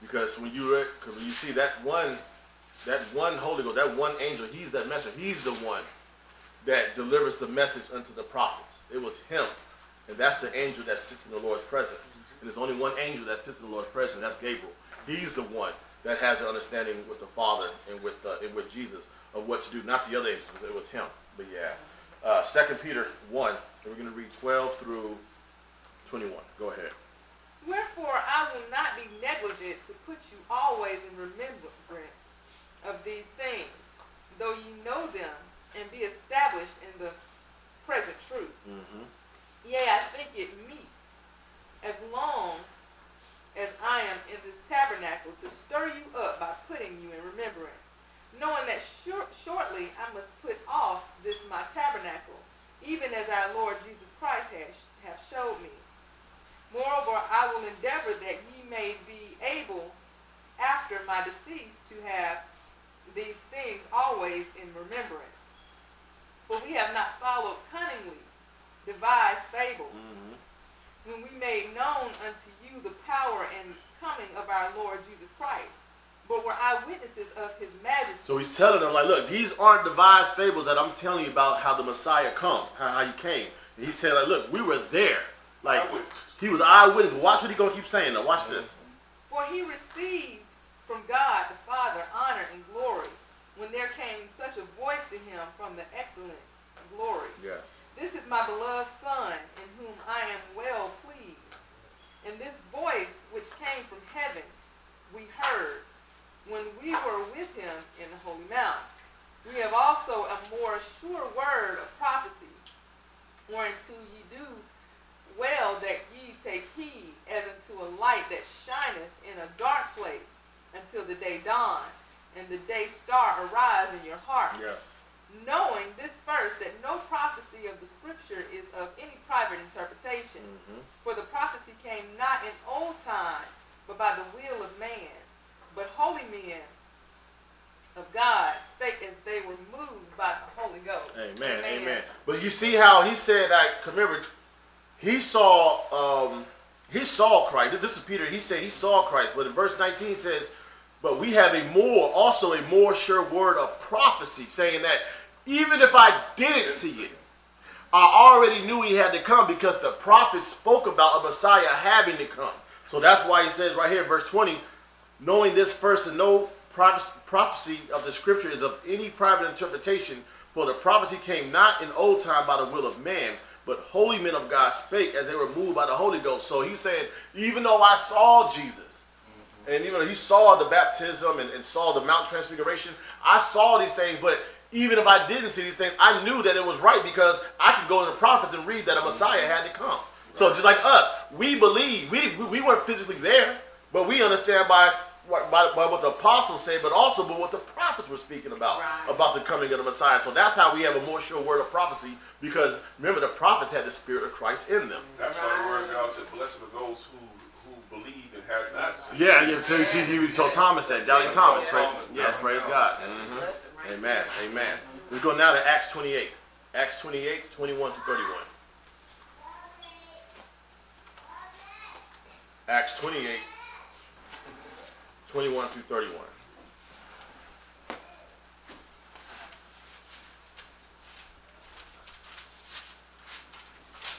Because when you read, cause when you see that one, that one Holy Ghost, that one angel, he's that messenger. He's the one that delivers the message unto the prophets. It was him. And that's the angel that sits in the Lord's presence. And there's only one angel that sits in the Lord's presence, that's Gabriel. He's the one that has the understanding with the Father and with uh, and with Jesus of what to do, not the other angels. It was him. But yeah. Uh, 2 Peter 1, and we're going to read 12 through 21. Go ahead. Wherefore I will not be negligent to put you always in remembrance of these things, though ye know them and be established in the present truth. Mm-hmm. Yea, I think it meet as long as I am in this tabernacle to stir you up by putting you in remembrance, knowing that shor- shortly I must put off this my tabernacle, even as our Lord Jesus Christ has have showed me. Moreover, I will endeavor that ye may be able, after my decease, to have these things always in remembrance. For we have not followed cunningly devised fables, Mhm. when we made known unto you the power and coming of our Lord Jesus Christ, but were eyewitnesses of his majesty. So he's telling them, like, look, these aren't devised fables that I'm telling you about how the Messiah come, how, how he came. And he said, like, look, we were there. Like, Eyewitness. he was eyewitness. But watch what he gonna keep saying. Now, watch this. For he received from God the Father honor and glory, when there came such a voice to him from the excellent glory. Yes. This is my beloved Son, in whom I am well pleased. And this voice which came from heaven we heard when we were with him in the holy mount. We have also a more sure word of prophecy, whereunto ye do well that ye take heed as unto a light that shineth in a dark place until the day dawn, and the day star arise in your heart. Yes. knowing this first that no prophecy of the scripture is of any private interpretation Mhm. for the prophecy came not in old time but by the will of man but holy men of god spake as they were moved by the holy ghost Amen. Amen. But you see how he said. 'cause Remember, he saw. Um, he saw Christ. This, this is Peter. He said he saw Christ. But in verse 19 says, "But we have a more, also a more sure word of prophecy, saying that even if I didn't see it, I already knew he had to come because the prophets spoke about a Messiah having to come. So that's why he says right here, verse 20, knowing this first and no prophecy of the scripture is of any private interpretation, for the prophecy came not in old time by the will of man, but holy men of God spake as they were moved by the Holy Ghost. So he said, even though I saw Jesus, mm-hmm. and even though he saw the baptism and, and saw the Mount Transfiguration, I saw these things, but even if I didn't see these things, I knew that it was right because I could go in the prophets and read that a Messiah mm-hmm. had to come. So just like us, we believe we, we, we weren't physically there, but we understand by, by, by what the apostles say, but also by what the prophets were speaking about Right. about the coming of the Messiah. So that's how we have a more sure word of prophecy because remember the prophets had the Spirit of Christ in them. That's why the word of God said, blessed are those who, who believe and have not seen. Yeah, yeah. So he, he, he told Thomas that, Doubting Thomas. Yeah, Praise, Thomas, yes, Doubting praise Thomas. God. That's a Mhm. blessing right Amen. there. Amen. Let's go now to Acts 28. Acts 28, 21 to 31. Acts 28, 21 through 31.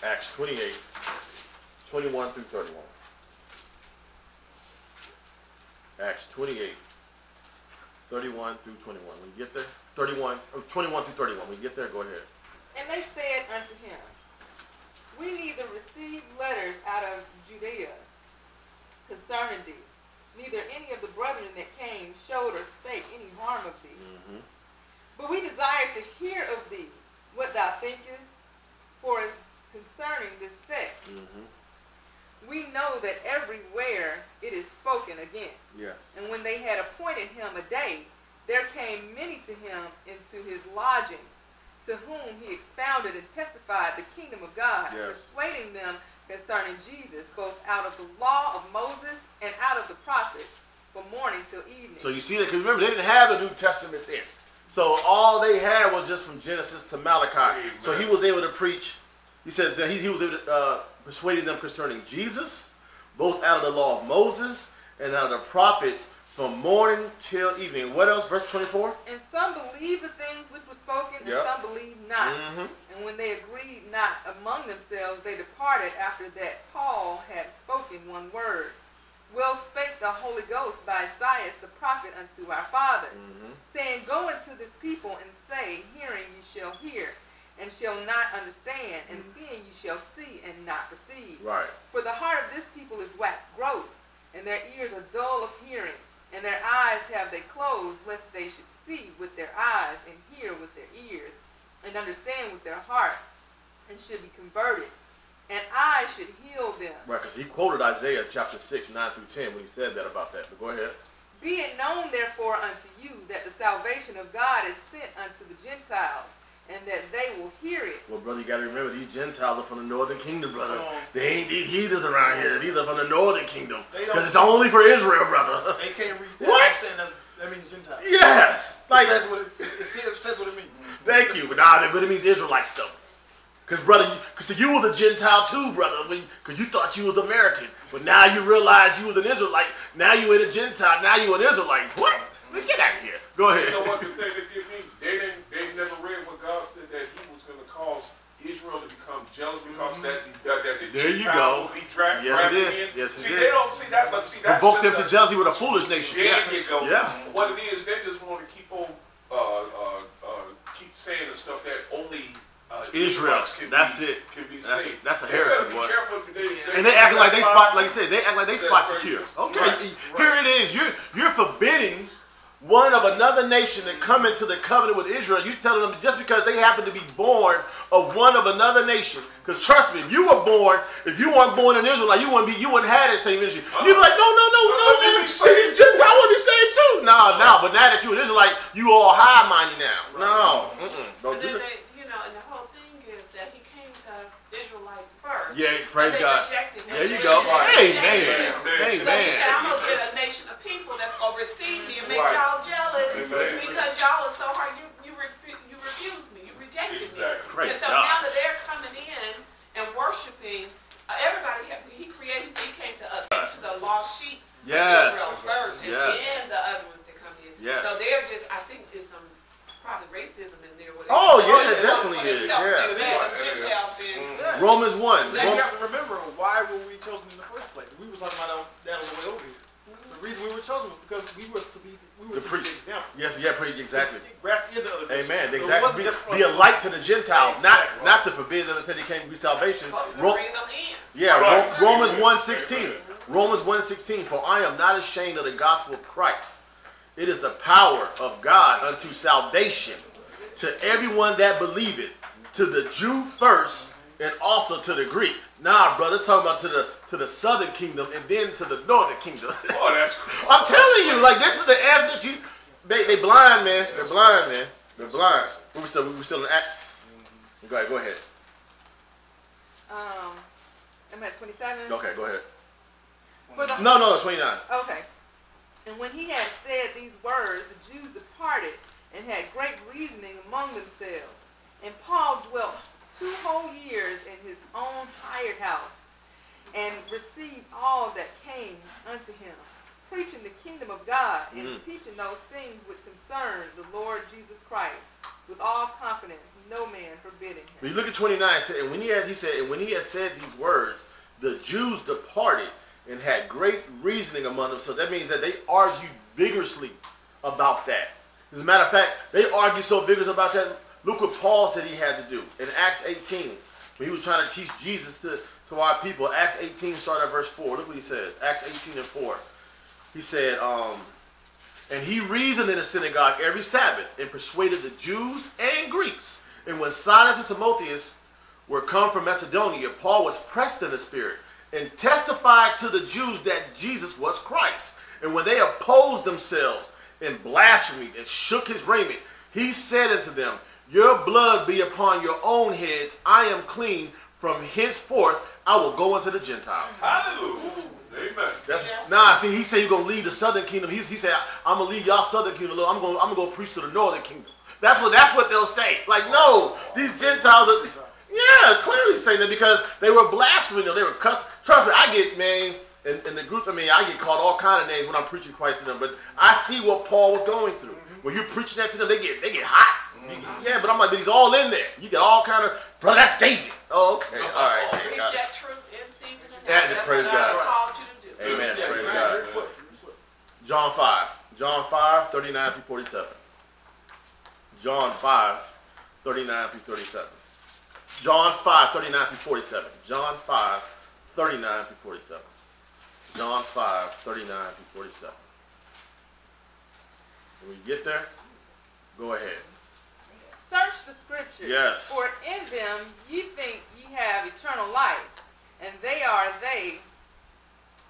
Acts 28, 21 through 31. Acts 28, 31 through 21. When you get there, 31, or 21 through 31. When you get there, go ahead. and they said unto him we neither receive letters out of judea concerning thee neither any of the brethren that came showed or spake any harm of thee Mm-hmm. But we desire to hear of thee what thou thinkest, for as concerning this sect, Mm-hmm. we know that everywhere it is spoken against. Yes. And when they had appointed him a day, there came many to him into his lodging, to whom he expounded and testified the kingdom of God, Yes. persuading them concerning Jesus, both out of the law of Moses and out of the prophets, from morning till evening. So you see that, because remember, they didn't have a New Testament then. So all they had was just from Genesis to Malachi. Amen. So he was able to preach. He said that he, he was able to uh, persuading them concerning Jesus, both out of the law of Moses and out of the prophets, from morning till evening. What else? Verse 24? And some believed the things which were spoken, and some believed not. Mm-hmm. And when they agreed not among themselves, they departed after that Paul had spoken one word. Well spake the Holy Ghost by Isaiah the prophet unto our fathers, Mm-hmm. saying, Go into this people and say, Hearing ye shall hear, and shall not understand, and seeing ye shall see, and not perceive. Right. For the heart of this people is waxed gross, and their ears are dull of hearing, and their eyes have they closed, lest they should see with their eyes, and hear with their ears, and understand with their heart, and should be converted. and I should heal them. Right, because he quoted Isaiah chapter 6, 9 through 10 when he said that about that. But go ahead. Be it known therefore unto you that the salvation of God is sent unto the Gentiles, and that they will hear it. Well, brother, you got to remember, these Gentiles are from the northern kingdom, brother. Come on. They ain't these heathens around here. These are from the northern kingdom. Because it's only for Israel, brother. They can't read that. What? That's, that means Gentile. yes. Like, it says what it, it says, says what it means. Thank you, but nah, but it means Israelite stuff. Cause brother, you, cause you was a Gentile too, brother. Cause you thought you was American, but now you realize you was an Israelite. Now you ain't a Gentile. Now you an Israelite. What? Man, Get out of here. Go ahead. You know what the thing that get me? They didn't. They never read what God said that He was going to cause Israel to become jealous because that, that that the Mm-hmm. There you go. will be dra- Yes, it is. in. Yes, it see, is. they don't see that, but see that's Provoke them to jealousy with a foolish nation. There Yeah. you go. Yeah. What it is, they just want to keep on, uh, uh, uh, keep saying the stuff that only uh, Israel. Can That's be, it. Can be That's saved. a- that's a heresy, boy. They, they, And they acting like they spot, like you said, they act like they spot secure. Okay, Right, here it is. You're you're forbidding one of another nation to come into the covenant with Israel. You telling them just because they happen to be born of one of another nation. Because trust me, if you were born, if you weren't born in Israel, like you wouldn't be, you wouldn't have that same issue. You'd be like, no, no, no, no, Let man. See, these saved. Gentiles want to be saved too. Nah, nah. But now that you're an Israelite, you all high minded now. No, mm-mm, don't And do then they, you know, and the whole thing is that he came to Israelites first. Yeah, praise God. There you go. him. man. Hey, So said. I'm gonna get a nation of people that's gonna receive me and make Right. y'all jealous Amen. because y'all are so hard. You you refu- you refuse me. You rejected Exactly. me. Praise and so God. now that they're coming in and worshiping, uh, everybody has. He created. He came to us, came to the lost sheep. Yes. Israel first, and Yes. then the other ones that come in. Yes. So they're just. I think there's some probably racism in there. whatever. Oh, yeah, oh, Or it definitely is, felt yeah. they mad at Yeah. Mm-hmm. Romans one. Then you Rom- have to remember why were we chosen in the first place? We were talking about that on the way over here. The mm-hmm. reason we were chosen was because we were to be we were The to be priest. the example. Yes, yeah, pretty exactly. To in the other. Amen. So it exactly. wasn't Be, just be a light to the Gentiles, not Exactly. not to forbid them until they came to be salvation. Ro- bring them in. yeah, Right. Ro- Romans 1.16. Romans 1.16. For I am not ashamed of the gospel of Christ. It is the power of God unto salvation to everyone that believeth, to the Jew first, and also to the Greek. Nah, brother, it's talking about to the to the southern kingdom and then to the northern kingdom. (laughs) Oh, that's (laughs) cool. I'm telling you, like this is the answer that you. They they blind, man. They're blind, man. They're blind. We still we still in Acts. Go ahead. Go ahead. Um, I'm at 27. Okay, go ahead. No, no, no. Twenty nine. Okay. And when he had said these words, the Jews departed and had great reasoning among themselves. And Paul dwelt two whole years in his own hired house and received all that came unto him, preaching the kingdom of God and Mhm. teaching those things which concern the Lord Jesus Christ with all confidence, no man forbidding him. When you look at twenty nine, said, and when he had he said, and when he had said these words, the Jews departed and had great reasoning among them. So that means that they argued vigorously about that. As a matter of fact, they argued so vigorously about that. Look what Paul said he had to do in Acts 18 when he was trying to teach Jesus to, to our people. Acts 18, start at verse 4. Look what he says. Acts 18 and 4. He said, um, and he reasoned in the synagogue every Sabbath and persuaded the Jews and Greeks. And when Silas and Timotheus were come from Macedonia, Paul was pressed in the spirit and testified to the Jews that Jesus was Christ. And when they opposed themselves and blasphemed and shook his raiment, he said unto them, Your blood be upon your own heads. I am clean. From henceforth I will go unto the Gentiles. Hallelujah. Amen. That's Yeah. nah. See, he said you're gonna lead the southern kingdom. He's, he said I'm gonna lead y'all southern kingdom. I'm gonna I'm gonna go preach to the northern kingdom. That's what that's what they'll say. Like no, these Gentiles are yeah clearly saying that because they were blaspheming. They were cuss. Trust me, I get man in, in the group. I mean, I get called all kind of names when I'm preaching Christ to them. But I see what Paul was going through. Mm-hmm. When you're preaching that to them, they get they get hot. You get- yeah, but I'm like, but he's all in there. You get all kind of brother. That's David. Oh, okay, all right. Preach that truth in season and Yeah, out. Praise God. God called you to do. Amen. Yeah, Praise right, God. very quick, very quick. John 5. John 5, 39 through 47. John 5, 39 through 37. John 5, 39 through 47. John 5, 39 through 47. John 5, 39 through 47. When you get there, go ahead. Search the scriptures. Yes. For in them ye think ye have eternal life, and they are they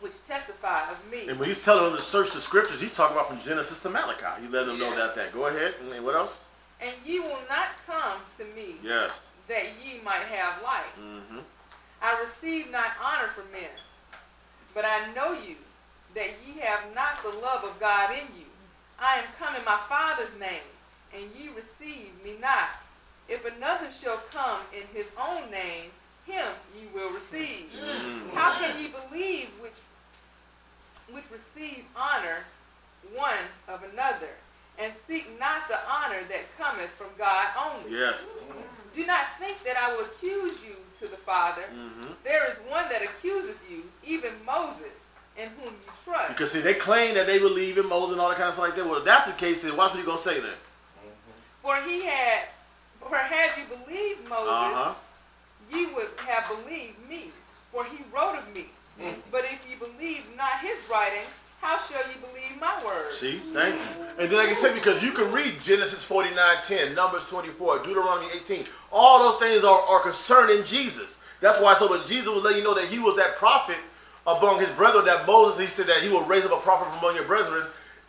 which testify of me. And when he's telling them to search the scriptures, he's talking about from Genesis to Malachi. He let them know that. That. Go ahead. And what else? And ye will not come to me Yes. That ye might have life. Mm-hmm. I receive not honor from men, but I know you, that ye have not the love of God in you. I am come in my Father's name, and ye receive me not. If another shall come in his own name, him ye will receive. Mm. How can ye believe which which receive honor one of another, and seek not the honor that cometh from God only? Yes. Do not think that I will accuse you to the Father. Mm-hmm. There is one that accuseth you, even Moses, in whom you trust. Because see, they claim that they believe in Moses and all that kind of stuff like that. Well, if that's the case, then watch what you gonna say then. For he had, for had you believed Moses, Uh huh. ye would have believed me, for he wrote of me. But if you believe not his writing, how shall you believe my word? See, thank you. And then, like I said, because you can read Genesis 49 10, Numbers 24, Deuteronomy 18. All those things are, are concerning Jesus. That's why, so when Jesus was letting you know that he was that prophet among his brethren, that Moses, he said that he will raise up a prophet among your brethren,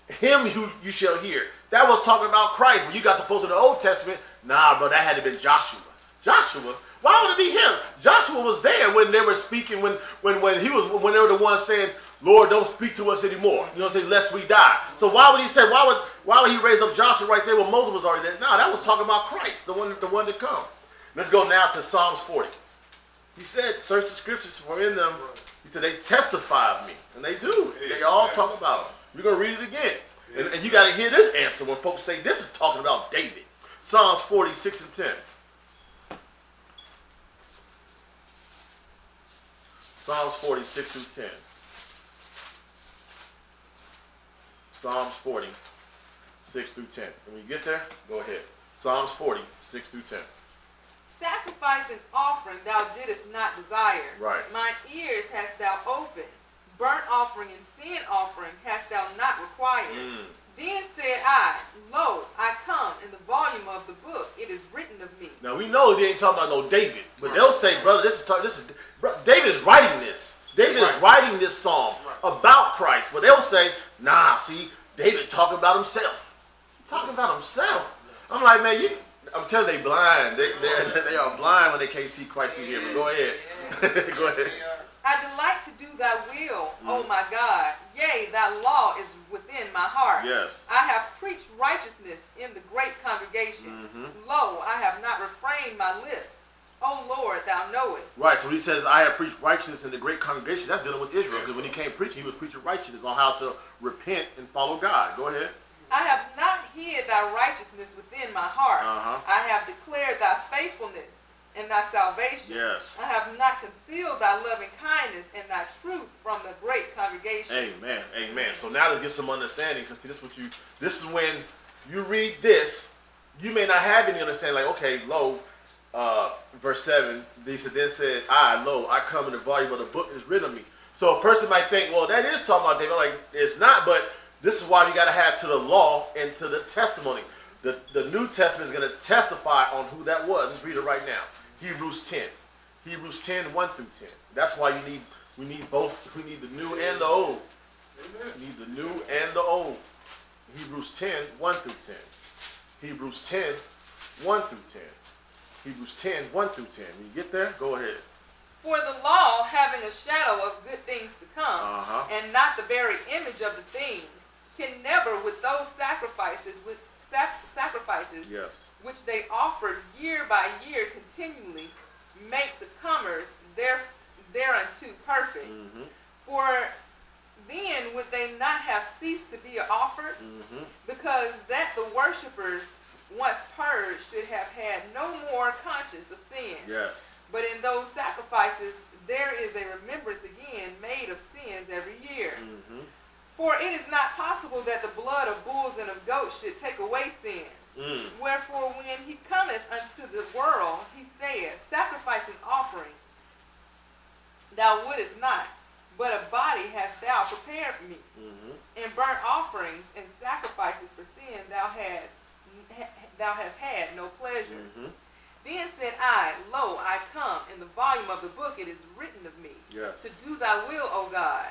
him you, you shall hear. That was talking about Christ. But you got the folks in the Old Testament, nah, bro, that had to be Joshua. Joshua? Why would it be him? Joshua was there when they were speaking, when when when he was when they were the ones saying, Lord, don't speak to us anymore. You know what I'm saying? Lest we die. So why would he say, why would why would he raise up Joshua right there when Moses was already there? No, that was talking about Christ, the one the one to come. Let's go now to Psalms 40. He said, search the scriptures for in them. He said, they testify of me. And they do. They all talk about him. We're going to read it again. And, and you got to hear this answer when folks say this is talking about David. Psalms 46 and 10. Psalms 46 through 10. Psalms 40, 6 through 10. When you get there, go ahead. Psalms 40, 6 through 10. Sacrifice and offering thou didst not desire. Right. Mine ears hast thou opened. Burnt offering and sin offering hast thou not required. Mm. Then said I, Lo, I come in the volume of the book. It is written of me. Now we know they ain't talking about no David, but they'll say, brother, this is talk, this is David is writing this. David is writing this psalm about Christ, but they'll say, nah, see, David talking about himself, talking about himself. I'm like, man, you. I'm telling they blind. They they (laughs) they are blind when they can't see Christ through here. But go ahead, (laughs) go ahead. I delight to do thy will, Mm. O my God. Yea, thy law is within my heart. Yes. I have preached righteousness in the great congregation. Mhm. Lo, I have not refrained my lips. O Lord, thou knowest. Right. So he says, I have preached righteousness in the great congregation. That's dealing with Israel because when he came preaching, he was preaching righteousness on how to repent and follow God. Go ahead. I have not hid thy righteousness within my heart. Uh-huh. I have declared thy faithfulness and thy salvation. Yes. I have not concealed thy loving kindness and thy truth from the great congregation. Amen. Amen. So now let's get some understanding because see this what you this is when you read this, you may not have any understanding, like, okay, lo, uh, verse 7, they said then said, I, lo, I come in the volume of the book is written of me. So a person might think, well, that is talking about David. Like, it's not, but this is why you gotta have to the law and to the testimony. The the New Testament is gonna testify on who that was. Let's read it right now. Hebrews 10. Hebrews 10, 1 through 10. That's why you need we need both we need the new and the old. Amen. We need the new and the old. Hebrews 10, 1 through 10. Hebrews 10, 1 through 10. Hebrews 10, 1 through 10. When you get there, go ahead. For the law, having a shadow of good things to come, Uh-huh. and not the very image of the things, can never, with those sacrifices, with sac- sacrifices Yes. which they offered year by year continually, make the comers there thereunto perfect. Mm-hmm. For then would they not have ceased to be offered, Mm-hmm. because that the worshippers once purged should have had no more conscience of sin. Yes. But in those sacrifices there is a remembrance again made of sins every year. Mm-hmm. For it is not possible that the blood of bulls and of goats should take away sins. Mm. Wherefore, when he cometh unto the world, he saith, Sacrifice and offering thou wouldest not, but a body hast thou prepared for me. Mm-hmm. In burnt offerings and sacrifices for sin thou hast thou hast had no pleasure. Mm-hmm. Then said I, Lo, I come. In the volume of the book it is written of me. Yes. To do thy will, O God.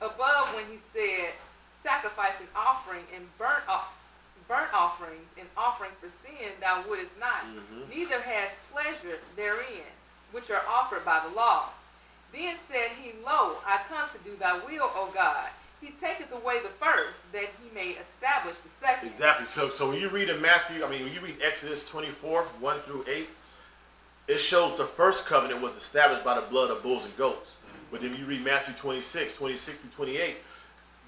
Above when he said, Sacrifice and offering and burnt, off, burnt offerings and offering for sin thou wouldest not, Mhm. neither has pleasure therein, which are offered by the law. Then said he, Lo, I come to do thy will, O God. He taketh away the first, that he may establish the second. Exactly. So, so when you read in Matthew, I mean, when you read Exodus 24, 1 through 8, it shows the first covenant was established by the blood of bulls and goats. But then you read Matthew 26, 26 through 28,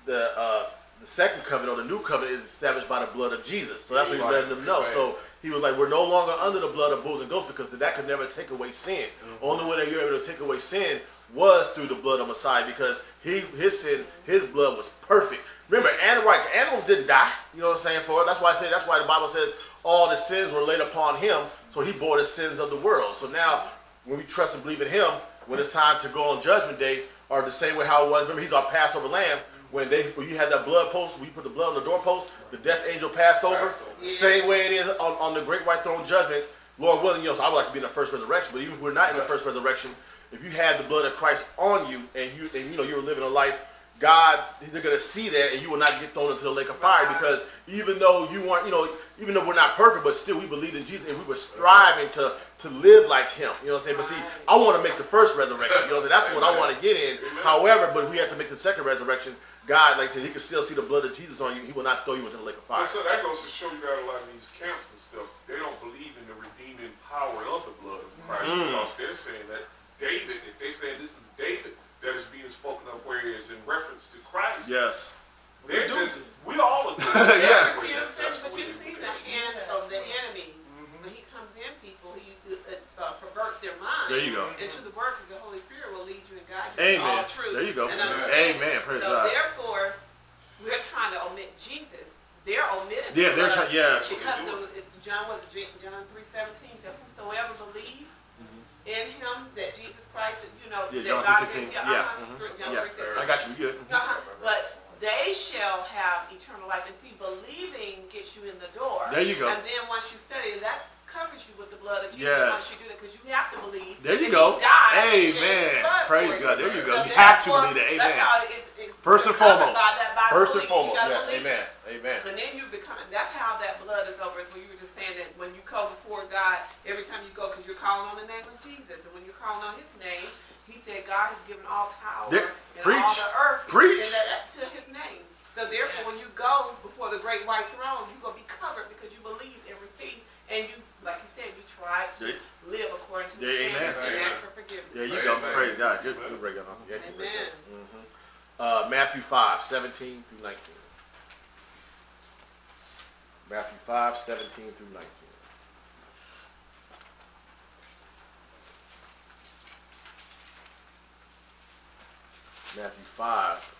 the uh, the second covenant or the new covenant is established by the blood of Jesus. So that's what he's Right. letting them know. So he was like, we're no longer under the blood of bulls and goats because that could never take away sin. Only way that you're able to take away sin was through the blood of Messiah because he his sin, his blood was perfect. Remember, animal, right, animals didn't die. You know what I'm saying? For it. That's why I say that's why the Bible says all the sins were laid upon him, so he bore the sins of the world. So now when we trust and believe in him, when it's time to go on judgment day, or the same way how it was, remember he's our Passover lamb. When they when you had that blood post, we put the blood on the doorpost, the death angel passed over. Same way it is on, on the great white throne judgment. Lord willing, you know, so I would like to be in the first resurrection, but even if we're not in the first resurrection, if you had the blood of Christ on you and you and you know you were living a life, God they're gonna see that and you will not get thrown into the lake of fire because even though you weren't, you know, even though we're not perfect, but still we believed in Jesus and we were striving to to live like him. You know what I'm saying? But see, I want to make the first resurrection. You know what I'm saying? That's what I want to get in. However, but we have to make the second resurrection. God, like I said, he can still see the blood of Jesus on you. He will not throw you into the lake of fire. But so that goes to show you that a lot of these camps and stuff, they don't believe in the redeeming power of the blood of Christ Mm. because they're saying that David, if they say this is David that is being spoken of, where it is in reference to Christ, Yes. they're We just we all agree. (laughs) Yeah. That's what that's- that's but you see the hand of the enemy when he comes in people, he uh, uh, perverts their mind. There you go. Into the works of the Holy Spirit will lead you and guide you into Amen. all truth. There you go. Amen. Praise so God. therefore, we're trying to omit Jesus. They're omitting. Yeah, they're trying. Yes. Because of, John was it John three seventeen said, "Whosoever believe in Him that Jesus Christ, you know, Mm-hmm. Yeah, that John God 3:16. did- Yeah, uh-huh, mhm. John Yeah. I got you. You good? Uh-huh. But they shall have eternal life. And see, believing gets you in the door. There you go. And then once you study, that covers you with the blood of Jesus Yes. once you do that, because you have to believe. There you go. He died and shed his Amen. blood Praise God. There you go. So You have to believe that. That's Amen. how it is, it's First and foremost. By that, by First and foremost. Yes. Amen. Amen. And then you become, that's how that blood is over. Is when you were just saying that when you go before God, every time you go, because you're calling on the name of Jesus. And when you're calling on his name, he said God has given all power There- in preach. all the earth Preach. in that- to his name. So therefore, when you go before the great white throne, you're going to be covered because you believe and receive. And you, like you said, you try to See? live according to Yeah, his amen. standards and Amen. ask for forgiveness. There you Amen. go. Praise God. Good, good breakdown. Excellent breakdown. Amen. Mhm. Uh, Matthew 5, 17 through 19. Matthew 5, 17 through 19. Matthew 5,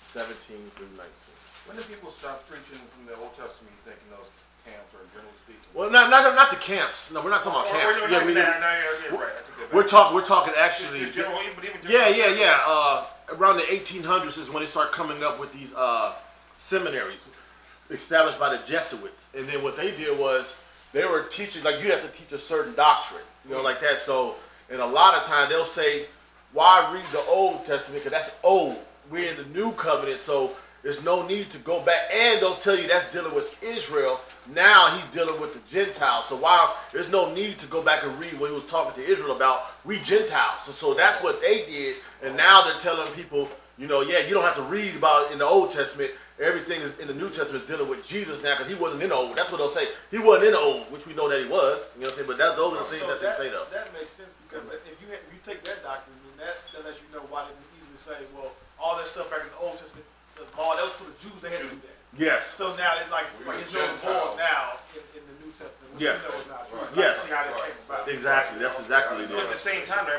17 through 19. When do people stop preaching from the Old Testament, you think, in those camps, or generally speaking? Well, not, not, not the camps. No, we're not talking about Or- or- camps. Yeah, we, no, no, yeah, yeah, right, I take that we're talking. We're talking actually. Just general- but even Yeah, general- yeah, yeah. Uh, around the 1800s is when they start coming up with these uh, seminaries established by the Jesuits. And then what they did was they were teaching, like you have to teach a certain doctrine, you know, like that. So, and a lot of time they'll say, why read the Old Testament? Because that's old. We're in the New Covenant, so there's no need to go back. And they'll tell you that's dealing with Israel. Now he's dealing with the Gentiles. So while there's no need to go back and read what he was talking to Israel about, we Gentiles. So, so that's what they did. And now they're telling people, you know, yeah, you don't have to read about in the Old Testament. Everything is in the New Testament is dealing with Jesus now because he wasn't in the Old. That's what they'll say. He wasn't in the Old, which we know that he was. You know what I'm saying? But that, those are the things So that they say though. That makes sense because if you if you take that doctrine, then that, that lets you know why they can easily say, well, all that stuff back in the Old Testament, the law that was for the Jews, they had to do that. Yes. So now it's like, We like were it's no Gentiles. void now in, in the New Testament. Which Yeah. we know is not true. Right. Like, Yes. See how that came about. Exactly. That's exactly what But at the same time,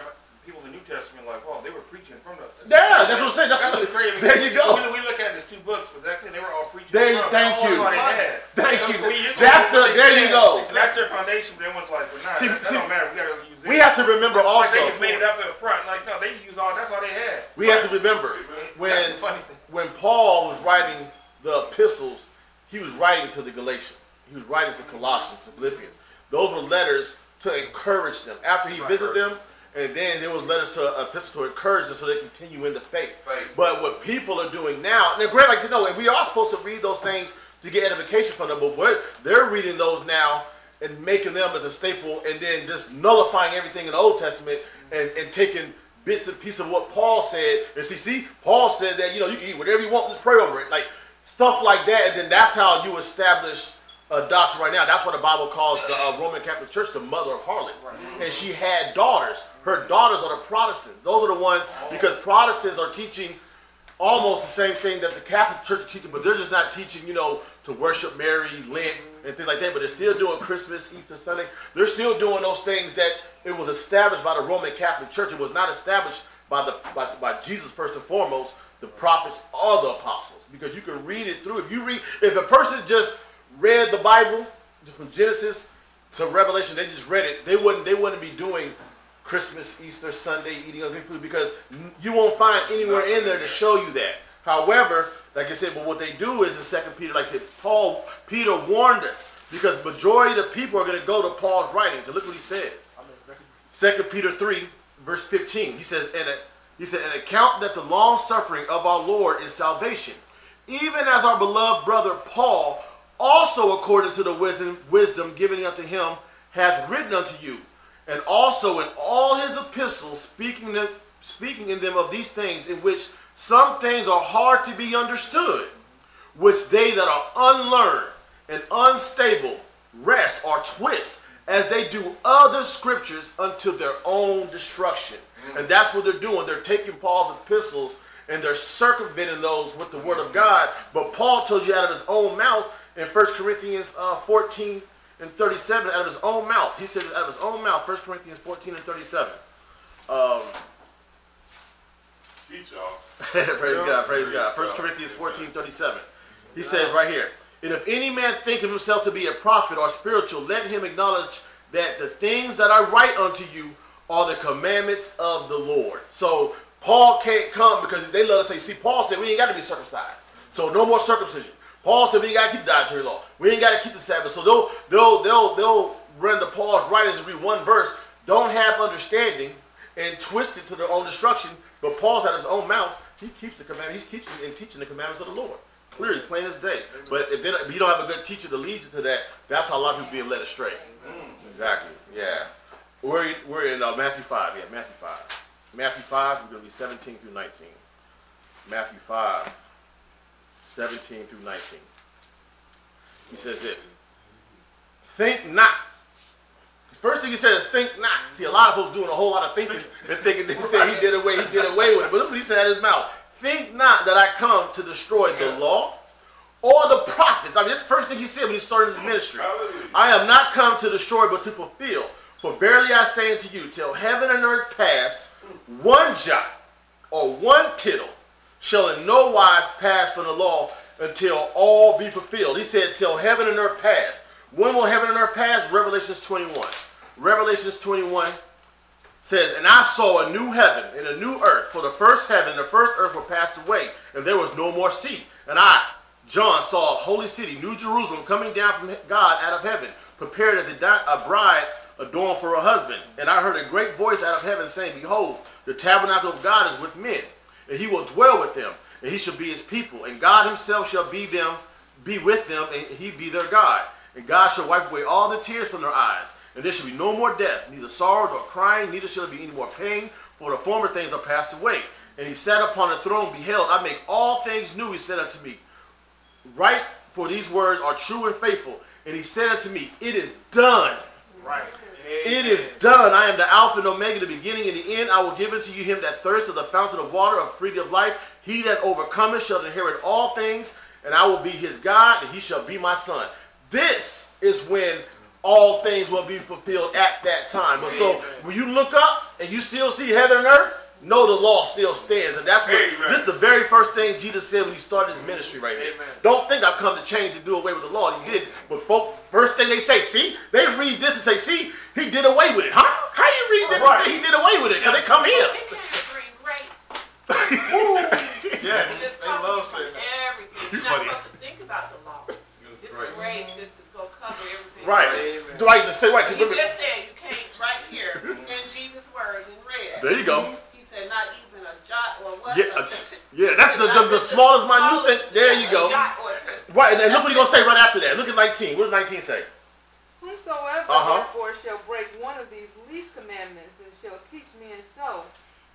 people in the New Testament, like, oh, they were preaching from the. Yeah, that's what I'm saying. That's That's what, what's crazy. there you go. We, we look at it as two books, but back then they were all preaching. There you- from. thank you. all. Thank So you. when you- That's the- when they there you go. So that's their foundation, but everyone's like, well, nah, See- that, that see, don't matter. We gotta use it. We have to remember Like, also. they just made it up in front. Like, no, they use all. That's all they had. We have to remember That's when funny thing. When Paul was writing the epistles, he was writing to the Galatians. He was writing to Colossians, to Philippians. those were letters to encourage them. After he Right. visited them, and then there was letters to uh, epistle to encourage them so they continue in the faith. Faith. But what people are doing now, and Grant like I said, no, and we are supposed to read those things to get edification from them, but they're reading those now and making them as a staple and then just nullifying everything in the Old Testament and, and taking bits and pieces of what Paul said. And see, see, Paul said that, you know, you can eat whatever you want, just pray over it. Like stuff like that, and then that's how you establish a doctrine right now. That's what the Bible calls the uh, Roman Catholic Church the mother of harlots. And she had daughters. Her daughters are the Protestants. Those are the ones because Protestants are teaching almost the same thing that the Catholic Church is teaching, but they're just not teaching, you know, to worship Mary, Lent, and things like that. But they're still doing Christmas, Easter, Sunday. They're still doing those things that it was established by the Roman Catholic Church. It was not established by the by, by Jesus first and foremost, the prophets or the apostles. Because you can read it through. If you read, if a person just read the Bible from Genesis to Revelation, they just read it, they wouldn't they wouldn't be doing Christmas, Easter, Sunday, eating other food because you won't find anywhere in there to show you that. However, like I said, but what they do is in Second Peter, like I said, Paul, Peter warned us because majority of the people are going to go to Paul's writings. And look what he said. Second Peter 3, verse 15. He says, and he said, an account that the long suffering of our Lord is salvation, even as our beloved brother Paul, also according to the wisdom, wisdom given unto him, hath written unto you, and also in all his epistles, speaking them, speaking in them of these things, in which some things are hard to be understood, which they that are unlearned and unstable rest or twist, as they do other scriptures unto their own destruction. And that's what they're doing. They're taking Paul's epistles and they're circumventing those with the word of God. But Paul told you out of his own mouth in 1 Corinthians uh, 14 and 37, out of his own mouth. He said out of his own mouth, 1 Corinthians 14 and 37. Um, Teach y'all. (laughs) praise God, praise God. Praise 1 God. Corinthians 14, 37. He says right here, And if any man think of himself to be a prophet or spiritual, let him acknowledge that the things that I write unto you are the commandments of the Lord. So Paul can't come because they love to say, see, Paul said we ain't got to be circumcised. So no more circumcision. Paul said we ain't got to keep the dietary law. We ain't got to keep the Sabbath. So they'll they'll they'll they'll run the Paul's writings and read one verse, don't have understanding, and twist it to their own destruction. But Paul's out of his own mouth, he keeps the commandments. He's teaching and teaching the commandments of the Lord. Clearly, plain as day. But if, if you don't have a good teacher to lead you to that, that's how a lot of people being led astray. Exactly. Yeah. We're we're in uh, Matthew five. Yeah, Matthew five. Matthew five. We're gonna be seventeen through nineteen. Matthew five. 17 through 19. He says this. Think not. First thing he says, think not. See, a lot of folks doing a whole lot of thinking and thinking they say he did away, he did away with it. But this is what he said out of his mouth. Think not that I come to destroy the law or the prophets. I mean, this is the first thing he said when he started his ministry. I am not come to destroy, but to fulfill. For verily I say unto you, till heaven and earth pass, one jot or one tittle shall in no wise pass from the law until all be fulfilled. He said, till heaven and earth pass. When will heaven and earth pass? Revelations 21. Revelations 21 says, And I saw a new heaven and a new earth, for the first heaven and the first earth were passed away, and there was no more sea. And I, John, saw a holy city, New Jerusalem, coming down from God out of heaven, prepared as a, a bride adorned for her husband. And I heard a great voice out of heaven saying, Behold, the tabernacle of God is with men, and he will dwell with them, and he shall be his people, and God himself shall be them, be with them, and he be their God. And God shall wipe away all the tears from their eyes, and there shall be no more death, neither sorrow nor crying, neither shall there be any more pain, for the former things are passed away. And he sat upon the throne, beheld, I make all things new, he said unto me. Write, for these words are true and faithful. And he said unto me, It is done. Right. It is done. I am the Alpha and Omega, the beginning and the end. I will give unto you him that thirst of the fountain of water of freedom of life. He that overcometh shall inherit all things, and I will be his God, and he shall be my son. This is when all things will be fulfilled at that time. But so when you look up and you still see heaven and earth, know the law still stands. And that's what Amen. this is the very first thing Jesus said when he started his ministry right here. Amen. Don't think I've come to change and do away with the law. He mm. did. But folk, first thing they say, see, they read this and say, see, he did away with it. Huh? How do you read this and say he did away with it? Because they come here. They can't bring grace. (laughs) Yes. Just They love saying that. everything. You You're not funny. supposed to think about the law. It's Grace. grace, just it's gonna cover everything. Right. Amen. Right. To say right. 'cause He remember- just said you can't, right here, in Jesus' words in red. There you go. He said not even a jot or what? Yeah, a yeah, that's the, the, the smallest minute thing. There you A go. jot or two. Right, and then look what he's gonna say right after that. Look at 19. What does 19 say? Whosoever Uh-huh. therefore shall break one of these least commandments and shall teach men so,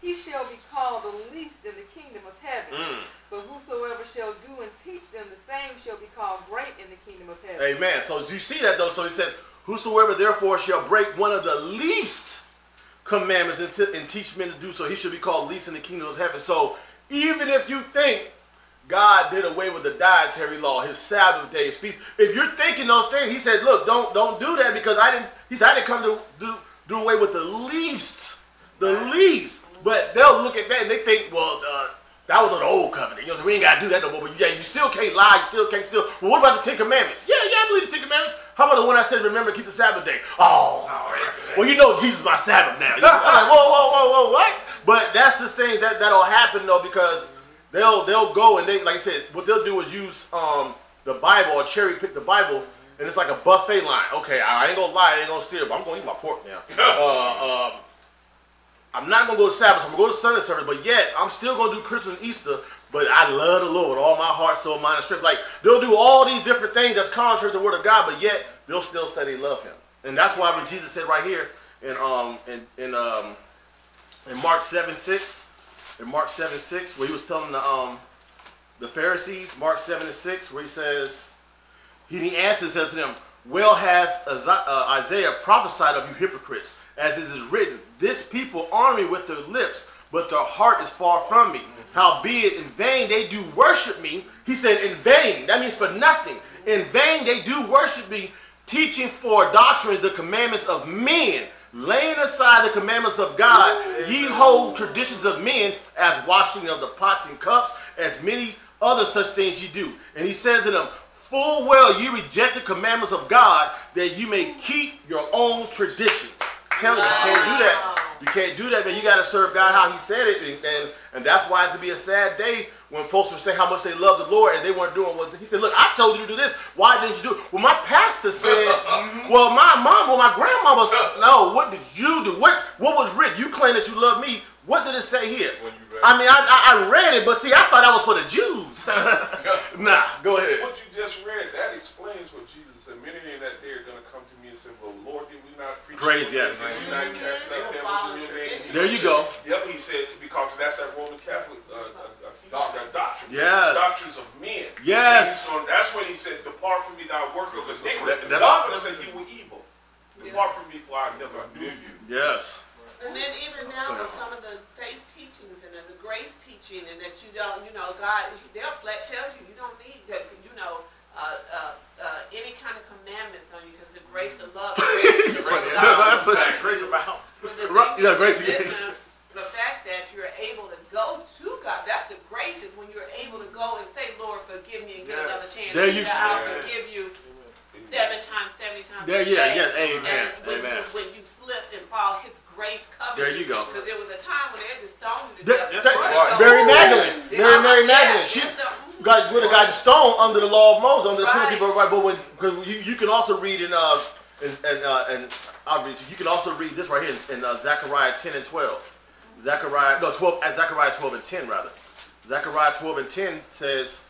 he shall be called the least in the kingdom of heaven. Mm. But whosoever shall do and teach them the same shall be called great in the kingdom of heaven. Amen. So do you see that though? So he says, Whosoever therefore shall break one of the least commandments and, and teach men to do so, he should be called least in the kingdom of heaven. So even if you think God did away with the dietary law, his Sabbath day, his feast, if you're thinking those things, he said, Look, don't don't do that because I didn't he said I didn't come to do, do away with the least. The least. But they'll look at that and they think, well, uh, that was an old covenant. You know, so we ain't gotta do that no more. But yeah, you still can't lie. You still can't steal. Well, what about the Ten Commandments? Yeah, yeah, I believe the Ten Commandments. How about the one I said, remember to keep the Sabbath day? Oh, well, you know Jesus is my Sabbath now. (laughs) Like, whoa, whoa, whoa, whoa, what? But that's the thing that that'll happen though because they'll they'll go and they like I said, what they'll do is use um the Bible or cherry pick the Bible. And it's like a buffet line. Okay, I ain't gonna lie, I ain't gonna steal, but I'm gonna eat my pork now. (laughs) Uh, um, I'm not gonna go to Sabbath. I'm gonna go to Sunday service, but yet I'm still gonna do Christmas and Easter. But I love the Lord all my heart, soul, mind, and strength. Like they'll do all these different things that's contrary to the Word of God, but yet they'll still say they love Him. And that's why when Jesus said right here in um in in um in Mark seven six, in Mark seven six, where he was telling the um the Pharisees, Mark seven and six, where he says, he, answers said to them, Well has uh, Isaiah prophesied of you hypocrites, as it is written, This people honor me with their lips, but their heart is far from me. Howbeit in vain they do worship me. He said, In vain. That means for nothing. In vain they do worship me, teaching for doctrines the commandments of men. Laying aside the commandments of God, ye hold traditions of men as washing of the pots and cups, as many other such things ye do. And he said to them, Full well you reject the commandments of God that you may keep your own traditions. Tell you, you can't do that. You can't do that, man. You got to serve God how He said it, and, and and that's why it's gonna be a sad day when folks will say how much they love the Lord and they weren't doing what He said. Look, I told you to do this. Why didn't you do it? Well, my pastor said. Mm-hmm. well, my mom, well, my grandmama said. No, what did you do? What what was written? You claim that you love me. What did it say here? When you read I mean, I, I, I read it, but see, I thought that was for the Jews. (laughs) nah, go ahead. What you just read, that explains what Jesus said. Many in that day are going to come to me and say, well, Lord, did we not preach? Praise, yes. Did we not cast out devils in your name? There you go. Yep, he said, because that's that Roman Catholic uh, uh, uh, that doctrine. Yes. Doctrines of men. Yes. So that's when he said, depart from me, thou worker, because That- that's- God would have said you were evil. Depart from me, for I never knew you. Yes. And then even now with some of the faith teachings and the grace teaching and that you don't, you know, God, they'll flat tell you, you don't need that, you know, uh, uh, uh, any kind of commandments on you because the grace to love. the (laughs) grace to Yeah, love. that's what- Grace abounds. The yeah, grace- listen, the fact that you're able to go to God, that's the grace is when you're able to go and say, Lord, forgive me and get another chance. There He you- said, I'll Yeah. forgive you seven times, seventy times. There, yeah, yes, amen, And when amen. You, when you slip and fall, His grace covers There you go. Because there was a time when they just stoned to death. there- Right. Mary Magdalene. Mary Mary Magdalene, she got would have gotten stoned under the law of Moses, under the penalty. But right, but when because you, you can also read in uh and and, uh, and I'll read you. You can also read this right here in, in uh, Zechariah ten and twelve. Zechariah no twelve at Zechariah twelve and ten rather. Zechariah twelve and ten says,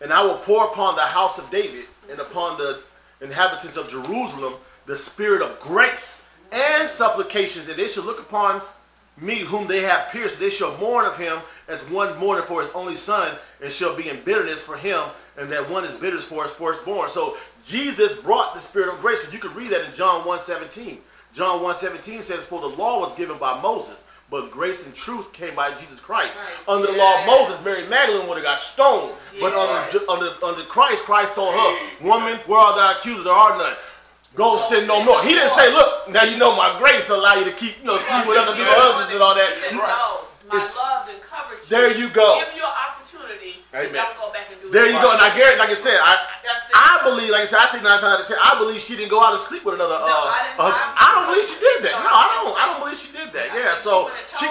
"And I will pour upon the house of David and upon the inhabitants of Jerusalem the spirit of grace and supplications, that they shall look upon me whom they have pierced. They shall mourn of him as one mourneth for his only son, and shall be in bitterness for him, and that one is bitter for his firstborn. So Jesus brought the spirit of grace, because you can read that in John 1.17. John 1.17 says, For the law was given by Moses, but grace and truth came by Jesus Christ. Right. Under the law of Moses, Mary Magdalene would have got stoned. But under, under, under Christ, Christ told her, Woman, where are thy accusers? There are none. Go sin no more. He didn't say, Look, now you know my grace allow you to keep, you know, sleep with other people's husbands and all that. Said, no, my It's- love and covered you. There you go. Give you an opportunity Amen. don't go back and do There you go. Now, Garrett, like I said, I I believe, like I said, I say nine times out of ten, I believe she didn't go out and sleep with another. No, uh, I didn't- uh, I- I don't believe she did that. No, No, I don't. I don't believe she did that. Yeah. So she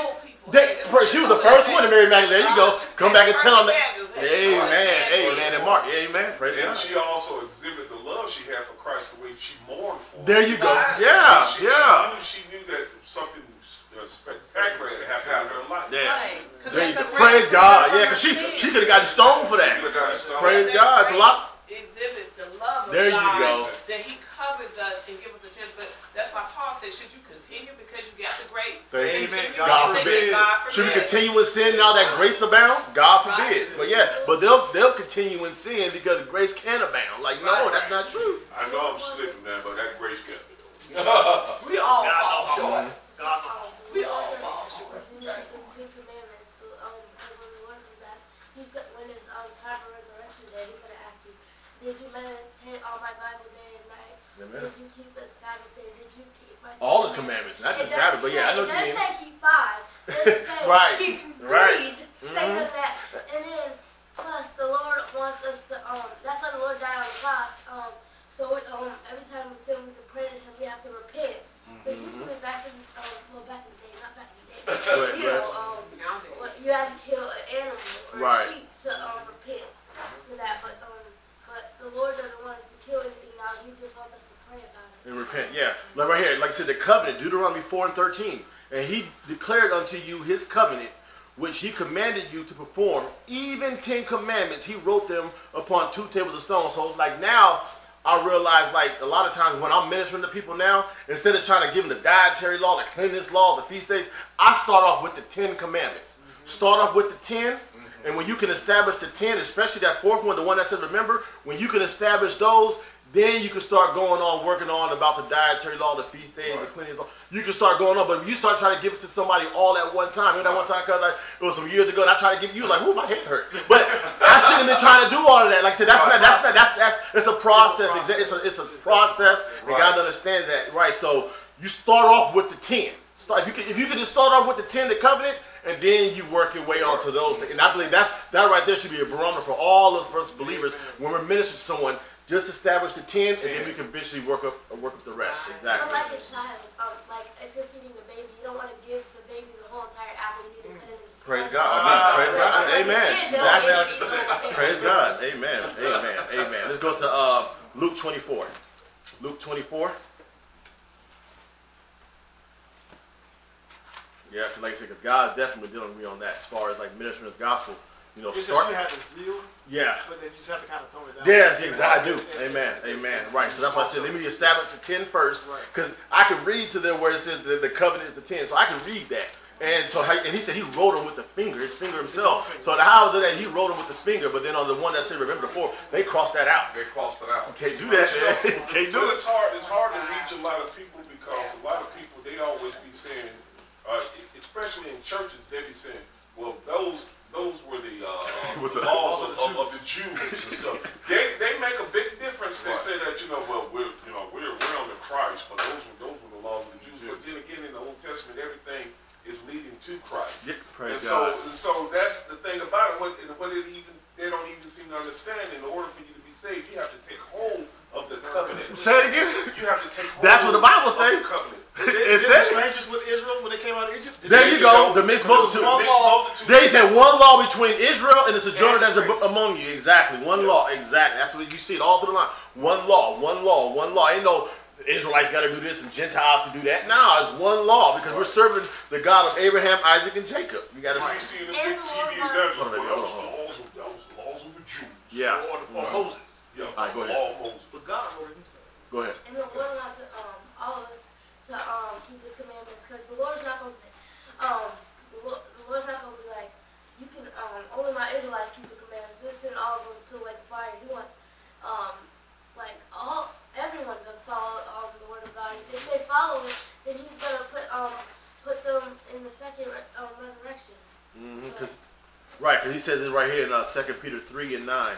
would've she, they, hey, this she was the first one to did. Mary Magdalene. There you go. Come back and tell them that. evangels, Amen. Amen. And Mark. Amen. Praise And God. she also exhibited the love she had for Christ the way she mourned for him. There you go. Yeah. she, Yeah. She knew, she knew that something uh, spectacular had happened in her life. Yeah. Right. 'Cause There you go. Praise God. Yeah, because she she could have gotten stoned for that. Stoned. Praise God. It's a lot. Grace Exhibits the love of There you God. go. That he covers us and gives us a chance. But that's why Paul said, should you continue because you got the grace? Thank you. Continue God God because forbid. God Should we continue in sin now that grace abound? God forbid. Right. But yeah, but they'll they'll continue in sin because grace can abound. Like no, Right. that's not true. I know I'm slipping now, but that grace kept me. (laughs) We all God, fall no. short. God, We all fall short. "You "Did you meditate on my Bible day and night? Did you keep the Sabbath day? Did you keep my All the commandments, not the just Sabbath, but yeah, I know what you It mean. doesn't say keep five. It doesn't (laughs) say Right. keep Right. greed. Say none of that. And then plus the Lord wants us to um. That's why the Lord died on the cross. Um. So we, um every time we sin, we can pray to Him. We have to repent. But usually back in um well back in the day, not back in the day. Mm-hmm. (laughs) Right, you know um. You have to kill an animal or Right. a sheep to um repent for that. But um. The Lord doesn't want us to kill anything now. He just wants us to pray about it. And repent, yeah. Like right here, like I said, the covenant, Deuteronomy 4 and 13. And he declared unto you his covenant, which he commanded you to perform. Even Ten Commandments, he wrote them upon two tables of stone. So, like now, I realize, like a lot of times when I'm ministering to people now, instead of trying to give them the dietary law, the cleanliness law, the feast days, I start off with the Ten Commandments. Start off with the 10. And when you can establish the 10, especially that fourth one, the one that said remember, when you can establish those, then you can start going on, working on about the dietary law, the feast days, the cleanliness law. You can start going on, but if you start trying to give it to somebody all at one time, remember that one time, cause like, it was some years ago, and I tried to give you like, ooh, my head hurt. (laughs) But I shouldn't have been trying to do all of that. Like I said, that's not, that's not, that's, that's, it's a process. It's a, it's a, it's a process. You Right. gotta understand that, right? So you start off with the 10. Start, if you can, if you can just start off with the 10, the covenant, and then you work your way on to those things. And I believe that that right there should be a barometer for all of us believers when we're ministering to someone. Just establish the 10, and then we can eventually work up work up the rest. Exactly. But Exactly. like a child, um, like if you're feeding a baby, you don't want to give the baby the whole entire apple. You need to cut it into Praise slices. God. Amen. Praise God. Like Amen. Exactly. eat it, so- Praise God. Amen. Amen. Amen. Let's go to uh, Luke 24. Luke 24. Yeah, 'cause like I said, because God's definitely dealing with me on that as far as like ministering His gospel. You know, It's start. you had the zeal, Yeah. but then you just have to kind of tone it down. Yes, exactly. I do. Amen. Amen. Right. So that's why I said, let me establish the 10 first. Right. Because I could read to them where it says the, the covenant is the 10. So I can read that. And so, and he said he wrote them with the finger, his finger himself. finger. So the how is it that he wrote them with his finger, but then on the one that said remember the four, they crossed that out. They crossed it out. Can't do that. (laughs) Can't do it. it's hard, it's hard to reach a lot of people because a lot of people, they always be saying, uh, especially in churches, they be saying, well, those, those were the, uh, (laughs) What's the that? laws of, of, of the Jews and stuff. They, they make a big difference. They Right. say that, you know, well, we're, you know, we're, we're under Christ, but those were, those were the laws of the Jews. But then again, in the Old Testament, everything is leading to Christ. Yeah, And praise so, God. and so that's the thing about it. What, and what it even they don't even seem to understand. In order for you to be saved, you have to take hold of the covenant. Say it again. You have to take hold. That's what the Bible says. covenant. It Did says. strangers with Israel when they came out of Egypt? did There you go. The mixed multitude. One Mixed law. multitude. There said one law between Israel and the sojourner And that's among you. Exactly. One law. Exactly. That's what you see it all through the line. One law. One law. One law. Ain't no Israelites got to do this and Gentiles to do that. Now it's one law because we're serving the God of Abraham, Isaac, and Jacob. You got to You see. see the big TV Lord evangelists. Hold on, baby, Well, hold on, the laws of those the laws of the Jews. Yeah. Or, or Moses. Yeah. All right, go ahead. Law of Moses. But God wrote himself. Go ahead. And the Lord wants to, um, all of us to um, keep His commandments because the Lord's not going to say, um, the, Lord, the Lord's not going to be like, you can, um, only my Israelites keep the commandments. Listen, all of them to like fire. He wants, um, like all everyone to follow um, the word of God. If they follow it, then He's gonna put um, put them in the second re- um, resurrection. Mm-hmm, Cause, right, because he says it right here in uh, 2 Peter 3 and 9.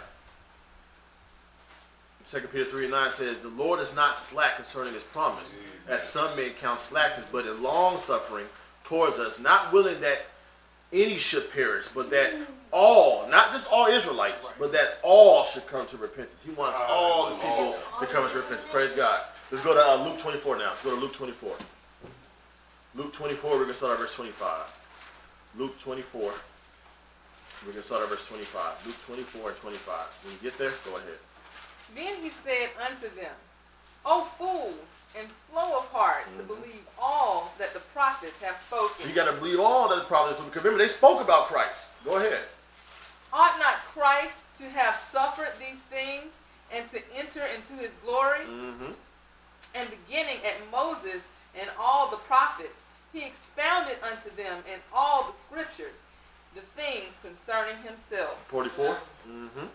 2 Peter 3 and 9 says, The Lord is not slack concerning his promise, as some men count slackness, but in long suffering towards us, not willing that any should perish, but that all, not just all Israelites, but that all should come to repentance. He wants all his people to come to repentance. Praise God. Let's go to uh, Luke 24 now. Let's go to Luke 24. Luke 24, we're going to start at verse 25. Luke 24. We're gonna start at verse 25. Luke 24 and 25. When you get there, go ahead. Then he said unto them, O fools, and slow of heart to believe all that the prophets have spoken. So you got to believe all that the prophets. Because remember, they spoke about Christ. Go ahead. Ought not Christ to have suffered these things and to enter into his glory? Mm-hmm. And beginning at Moses and all the prophets, he expounded unto them in all the scriptures the things concerning himself. 44. Mm-hmm.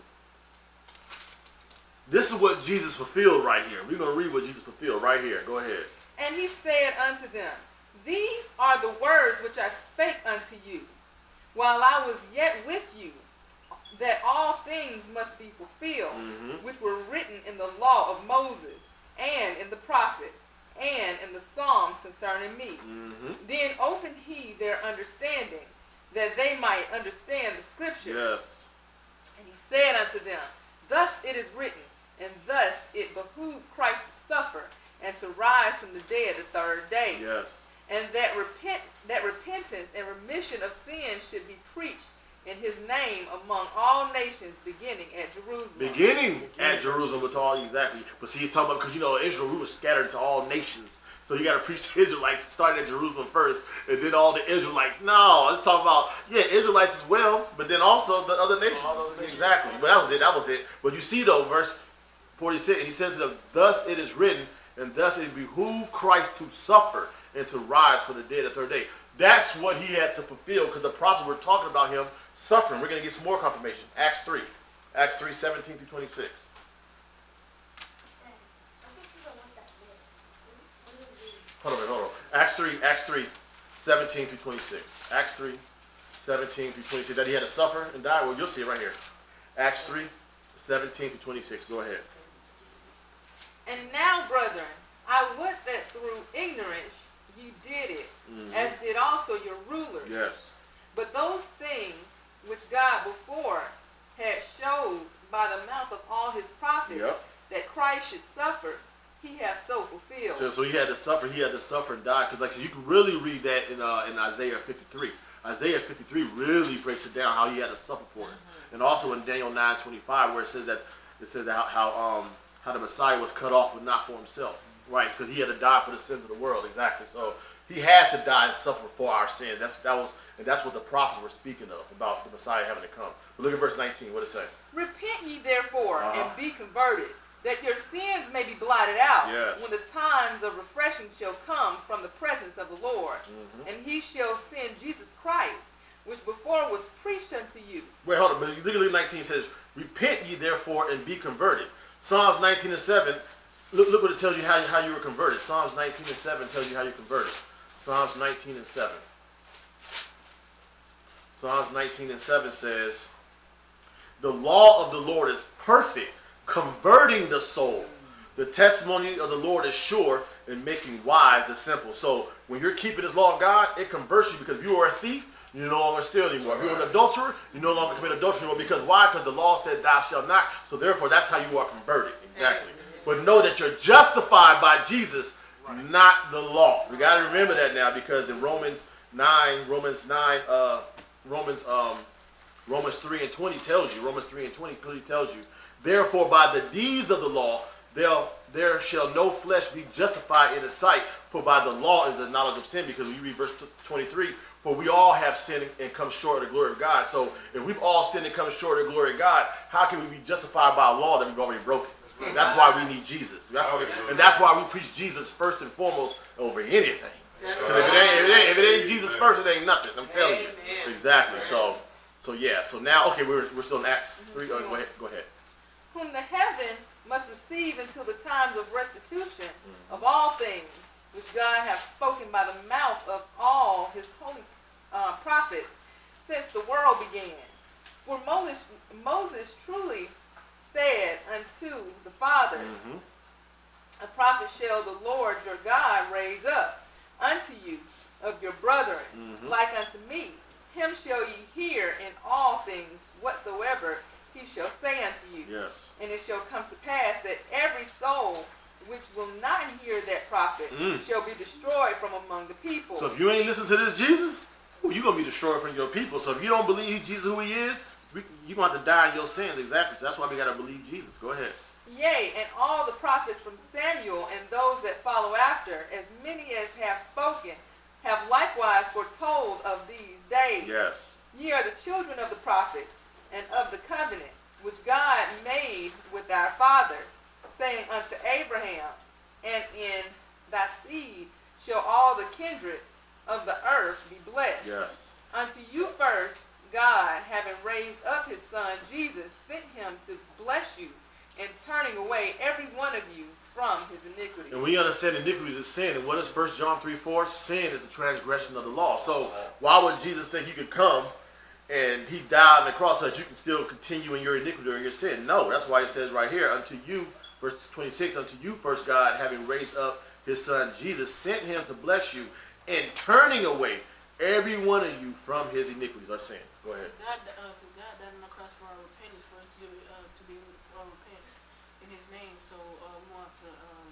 This is what Jesus fulfilled right here. We're gonna read what Jesus fulfilled right here. Go ahead. And he said unto them, These are the words which I spake unto you, while I was yet with you, that all things must be fulfilled, Mhm. which were written in the law of Moses, and in the prophets, and in the Psalms concerning me. Mm-hmm. Then opened he their understanding, that they might understand the scriptures. Yes. And he said unto them, Thus it is written, and thus it behooved Christ to suffer, and to rise from the dead the third day. Yes. And that repent that repentance and remission of sins should be preached in his name among all nations, beginning at Jerusalem. Beginning at Jerusalem with all exactly. But see, you talk about because you know Israel, we were scattered to all nations. So you got to (laughs) preach to Israelites. Started at Jerusalem first, and then all the Israelites. No, let's talk about yeah, Israelites as well, but then also the other nations. All those nations. Exactly. But that was it. That was it. But you see though, verse forty-six, and he said to them, "Thus it is written, and thus it behooved Christ to suffer and to rise from the dead the third day." That's what he had to fulfill because the prophets were talking about him suffering. We're going to get some more confirmation. Acts 3. Acts 3, 17 through 26. Hold on, hold on. Acts 3, Acts 3, 17 through 26. Acts 3, 17 through 26. That he had to suffer and die? Well, you'll see it right here. Acts 3, 17 through 26. Go ahead. And now, brethren, I would that through ignorance ye did it, Mhm. as did also your rulers. Yes. But those things which God before had showed by the mouth of all his prophets Yep. that Christ should suffer, he has so fulfilled. So, so he had to suffer. He had to suffer and die. Because, like, so you can really read that in uh, in Isaiah 53. Isaiah 53 really breaks it down how he had to suffer for us, and also in Daniel 9:25 where it says that it says that how, how um how the Messiah was cut off but not for himself, right? Because he had to die for the sins of the world. Exactly. So he had to die and suffer for our sins. That's that was and that's what the prophets were speaking of about the Messiah having to come. But look at verse 19. What it say? Repent ye therefore Uh-huh. and be converted, that your sins may be blotted out, Yes. when the times of refreshing shall come from the presence of the Lord. Mm-hmm. And he shall send Jesus Christ, which before was preached unto you. Wait, hold on. But look at Luke 19 says, Repent ye therefore and be converted. Psalms 19 and 7, look, look what it tells you how, how you were converted. Psalms 19 and 7 tells you how you're converted. Psalms 19 and 7. Psalms 19 and 7 says, The law of the Lord is perfect, converting the soul. The testimony of the Lord is sure and making wise the simple. So when you're keeping this law of God, it converts you because if you are a thief, you no longer steal anymore. If you're an adulterer, you no longer commit adultery anymore. Because why? Because the law said thou shalt not. So therefore, that's how you are converted. Exactly. But know that you're justified by Jesus, not the law. We got to remember that now because in Romans 9, Romans 9, uh, Romans um, Romans 3 and 20 tells you, Romans 3 and 20 clearly tells you, therefore by the deeds of the law, there, there shall no flesh be justified in the sight, for by the law is the knowledge of sin, because when you read verse 23, for we all have sinned and come short of the glory of God. So if we've all sinned and come short of the glory of God, how can we be justified by a law that we've already broken? That's why we need Jesus. That's why we, and that's why we preach Jesus first and foremost over anything. 'Cause if it, ain't, if, it ain't, if it ain't Jesus first, it ain't nothing. I'm telling you. Exactly. So, so yeah. So now, okay, we're, we're still in Acts three. Oh, go ahead. Go ahead. whom the heaven must receive until the times of restitution of all things, which God hath spoken by the mouth of all his holy uh, prophets since the world began. For Moses, Moses truly said unto the fathers, Mhm. A prophet shall the Lord your God raise up unto you of your brethren, Mhm. like unto me. Him shall ye hear in all things whatsoever he shall say unto you. Yes. And it shall come to pass that every soul which will not hear that prophet Mm. shall be destroyed from among the people. So if you ain't listen to this Jesus, you're gonna be destroyed from your people. So if you don't believe Jesus who he is, you're gonna have to die in your sins. Exactly. So that's why we gotta believe Jesus. Go ahead. Yea, and all the prophets from Samuel and those that follow after, as many as have spoken, have likewise foretold of these days. Yes. Ye are the children of the prophets and of the covenant which God made with our fathers, saying unto Abraham, And in thy seed shall all the kindreds of the earth be blessed. Yes. Unto you first, God, having raised up his son Jesus, sent him to bless you, and turning away every one of you from his iniquity. And we understand iniquity is sin. And what is 1 John 3 4? Sin is a transgression of the law. So why would Jesus think he could come and he died on the cross so that you can still continue in your iniquity or your sin? No, that's why it says right here, unto you, verse 26, unto you first God, having raised up his son Jesus, sent him to bless you, and turning away every one of you from his iniquities or sin. Go ahead. God, uh, 'cause God died on the cross for our repentance, for us to, uh, to be able to uh, repent in His name. So uh, we want to, um,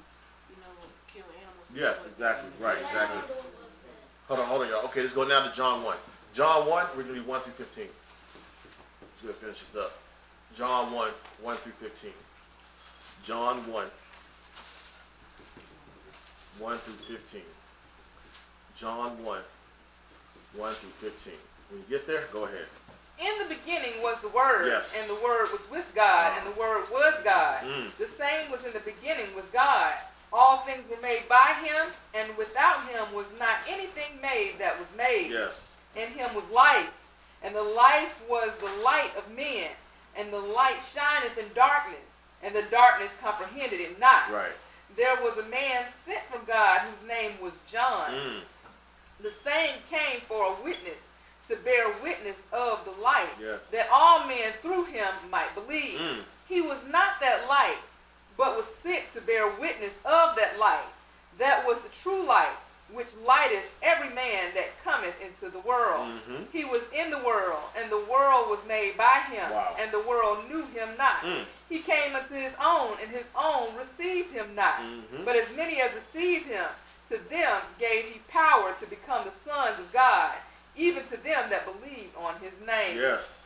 you know, kill animals. Yes, exactly. Right, exactly. Everyone loves that. Hold on, hold on, y'all. Okay, let's go now to John 1. John 1, we're going to do 1 through 15. Let's go finish this up. John 1, 1 through 15. John 1, 1 through 15. John 1, 1 through 15. When you get there, go ahead. In the beginning was the Word, Yes. and the Word was with God, and the Word was God. Mm. The same was in the beginning with God. All things were made by him, and without him was not anything made that was made. Yes. In him was life, and the life was the light of men, and the light shineth in darkness, and the darkness comprehended it not. Right. There was a man sent from God whose name was John. Mm. The same came for a witness, to bear witness of the light, Yes. that all men through him might believe. Mm. He was not that light, but was sent to bear witness of that light. That was the true light, which lighteth every man that cometh into the world. Mhm. He was in the world, and the world was made by him, Wow. and the world knew him not. Mm. He came unto his own, and his own received him not. Mhm. But as many as received him, to them gave he power to become the sons of God, even to them that believed on his name Yes.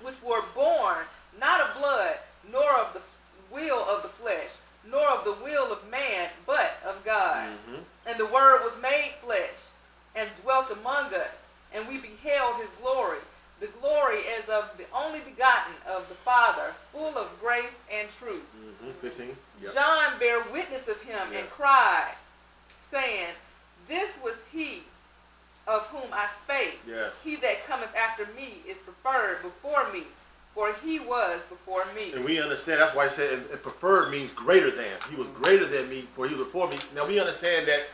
which were born not of blood, nor of the will of the flesh, nor of the will of man, but of God. Mhm. And the Word was made flesh and dwelt among us, and we beheld his glory, the glory as of the only begotten of the Father, full of grace and truth. Mhm. 15. Yep. John bare witness of him and cried, saying, This was he of whom I spake. Yes. He that cometh after me is preferred before me, for he was before me. And we understand that's why he said and, preferred means greater than. He was greater than me, for he was before me. Now we understand that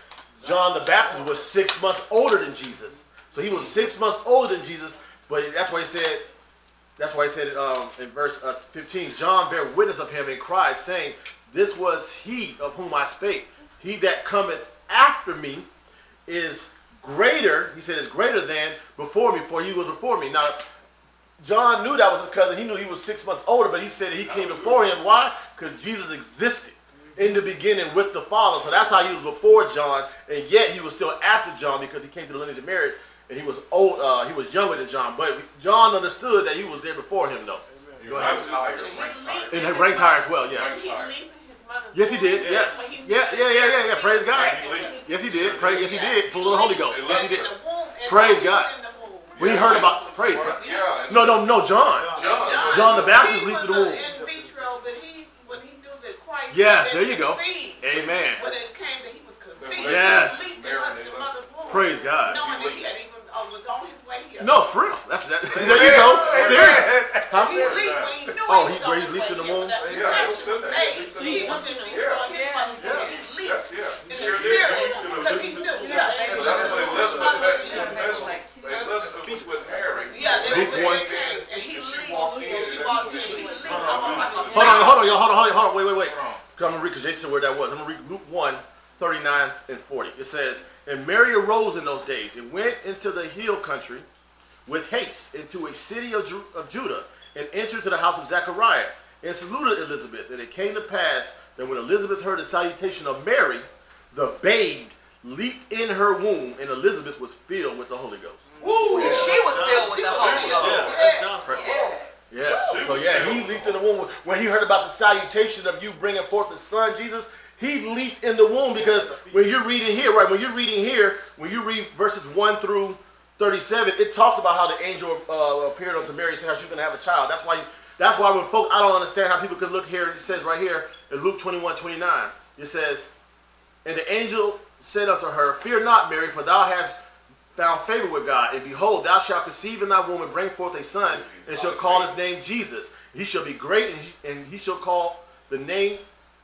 John the Baptist was six months older than Jesus. So he was six months older than Jesus, but that's why he said, that's why he said um, in verse uh, 15, John bare witness of him and cried, saying, This was he of whom I spake. He that cometh after me is greater, he said, is greater than before me, for he was before me. Now, John knew that was his cousin. He knew he was six months older, but he said he came before him. Why? Because Jesus existed in the beginning with the Father. So that's how he was before John, and yet he was still after John because he came to the lineage of Mary, and he was old. Uh, he was younger than John, but John understood that he was there before him, though. He Go ahead. ranks higher, ranks higher. And ranked higher as well. Yes. Did he leave his mother's Yes, he did. Yes. Yeah, yeah, yeah, yeah, yeah. Praise God. Yes, he did. Praise. Yes, he did. Full of the Holy Ghost. Yes, he did. Praise God. When he heard about praise God. No, no, no, John. John. The Baptist leaped through the womb. In vitro, but he when he knew that Christ. Yes, there you go. Amen. When it came that he was conceived, Yes. he leaped the mother- the mother's womb, Praise God. Knowing that he had even uh, was on his way here. No, for real. That's that. (laughs) There you go. (laughs) Serious. He leaped when he knew Oh, he he- was where on he his leaped way in the here, womb? but Yeah, it was was in made. He He in was the in womb. vitro in his Yeah. Yeah. He Yes, leaped yeah. in Sure the spirit leaped in because he Elizabeth's knew. womb. Yeah, And that's when Elizabeth met, Elizabeth, Elizabeth was with Mary. Yeah, they, Luke they one. came and he She leaped. and she walked in. He leaped. Hold on, almost like a Hold on, man. hold on, y'all. Hold on, hold on, hold on. Wait, wait, wait. Hold on. Come, I'm gonna read because Jason said where that was. I'm gonna read Luke 1, 39 and 40. It says, And Mary arose in those days and went into the hill country with haste into a city of, Ju of Judah and entered to the house of Zechariah and saluted Elizabeth. And it came to pass that when Elizabeth heard the salutation of Mary, the babe leaped in her womb, and Elizabeth was filled with the Holy Ghost. Ooh, yeah. she was filled with the Holy Ghost. Yeah. yeah. yeah. So yeah, he leaped in the womb when he heard about the salutation of you bringing forth the Son, Jesus he leaped in the womb because when you're reading here, right, when you're reading here, when you read verses 1 through 37, it talks about how the angel uh, appeared unto Mary saying how she's going to have a child. That's why, that's why when folk, I don't understand how people could look here, it says right here in Luke 21, 29, it says, and the angel said unto her, Fear not, Mary, for thou hast found favor with God. And behold, thou shalt conceive in thy womb and bring forth a son, and shall call his name Jesus. He shall be great, and he, and he shall call the name,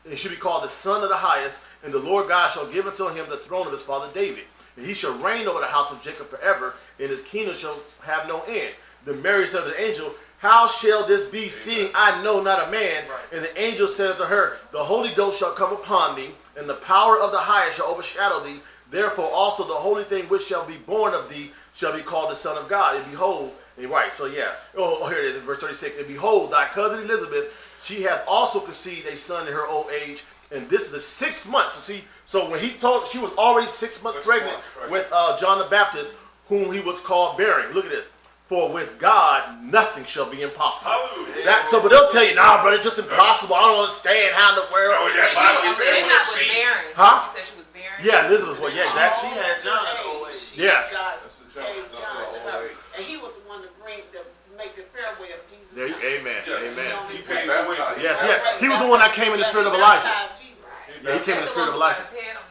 and he shall be called the Son of the Highest. And the Lord God shall give unto him the throne of his father David. And he shall reign over the house of Jacob forever, and his kingdom shall have no end. Then Mary said to the angel, How shall this be, seeing I know not a man? And the angel said unto her, The Holy Ghost shall come upon thee, and the power of the highest shall overshadow thee. Therefore also the holy thing which shall be born of thee shall be called the Son of God. And behold, and right, so yeah. Oh, oh, here it is in verse 36. And behold, thy cousin Elizabeth, she had also conceived a son in her old age. And this is the sixth month. So see, so when he told she was already six months Six pregnant months, right. with uh, John the Baptist, whom he was called bearing. Look at this. For with God nothing shall be impossible. Hallelujah. That so, but they'll tell you, nah, brother, it's just impossible. I don't understand how in the world. Oh, yeah, She Bible was said it not was was seed. barren. Huh? She said she was barren. Yeah, Elizabeth was. Yeah, exactly. She had John at old age. Yes. God That's the John, gave the John to old her, age. and he was the one to bring, to make the fairway. There, amen. Yeah. Amen. He paid the way. Yes, yes. He was the one that came in the spirit of Elijah. Yeah, he came in the spirit of Elijah. who got his head on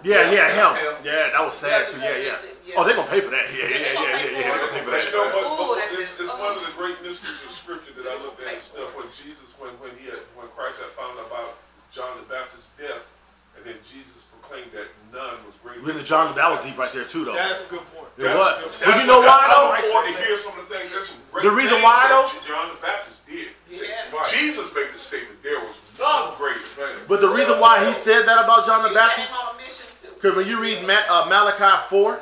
the- Yeah, yeah, him. Yeah, that was sad too. Yeah, yeah. Oh, they're gonna pay for that. Yeah, yeah, yeah, yeah, yeah. They're gonna pay for that. you know, but, but that's it's, it's one of the great mysteries of scripture that I looked at and stuff when Jesus, when, when he had, when Christ had found out about John the Baptist's death, and then Jesus proclaimed that none was greater. Really, John, that was deep right there too, though. That's a good point. It That's- was. that's But you know why though? look forward to hear some of the things. There's some great The reason things why, though? John the Baptist did. Yeah. Right. Jesus made the statement, there was none greater. But the reason why he said that about John the Baptist, him on a mission too. because when you read Ma- uh, Malachi four,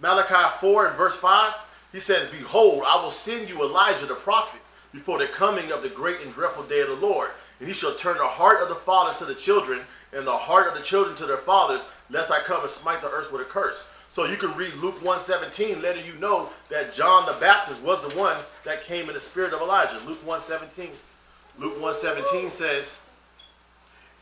Malachi four and verse five, he says, "Behold, I will send you Elijah the prophet before the coming of the great and dreadful day of the Lord, and he shall turn the heart of the fathers to the children, and the heart of the children to their fathers, lest I come and smite the earth with a curse." So you can read Luke 1:17, letting you know that John the Baptist was the one that came in the spirit of Elijah. Luke 1:17. Luke 1:17 says,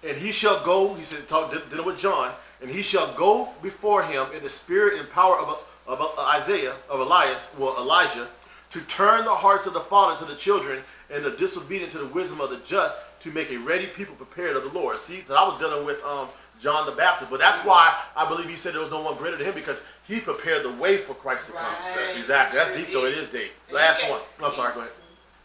and he shall go, he said, talk, dealing with John, and he shall go before him in the spirit and power of, of, of Isaiah, of Elias, well, Elijah, to turn the hearts of the father to the children and the disobedient to the wisdom of the just, to make a ready people prepared of the Lord. See, so I was dealing with um, John the Baptist, but that's why I believe he said there was no one greater than him because he prepared the way for Christ to come. Right. Exactly. That's deep though. It is deep. And Last one. I'm sorry. Go ahead.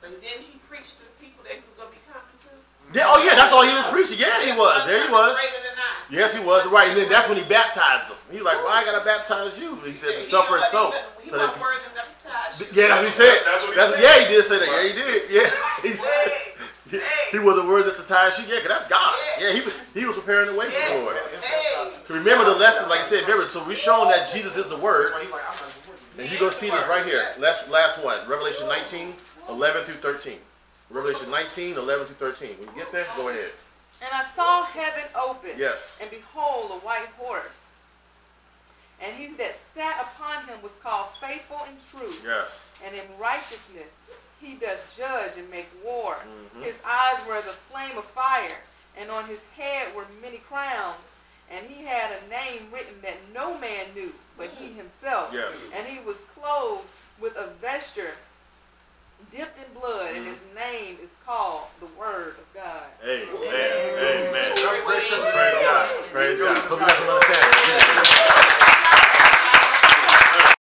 But then he preached to the people that he was gonna be coming to. Yeah. Oh yeah. That's all he was preaching. Yeah, he was. There he was. Greater than I. Yes, he was right, and then that's when he baptized them. He was like, "Why I gotta baptize you?" He said, "To suffer and so." He so wasn't that- worthy to touch. yeah, that's what he said. That's what he That's- said. Yeah, he did say that. Yeah, he did. Yeah, (laughs) he said he, (laughs) he wasn't worthy to tie his shoe. Yeah, 'cause that's God. Yeah. Yeah, he was he was preparing the way for the Lord. Remember the lesson, like I said, remember. So we shown that Jesus is the Word, That's why he's like, I'm not even working. and you go see this right here. Last last one, Revelation 19, 11 through 13. Revelation 19, 11 through 13. When you get there, go ahead. And I saw heaven open, Yes. and behold, a white horse. And he that sat upon him was called faithful and true, Yes. and in righteousness he does judge and make war. Mhm. His eyes were as a flame of fire, and on his head were many crowns. And he had a name written that no man knew but he himself. Yes. And he was clothed with a vesture dipped in blood, and his mm-hmm. name is called the Word of God. Amen. Amen. Amen. great stuff. Praise God. Praise God. So we got some understanding.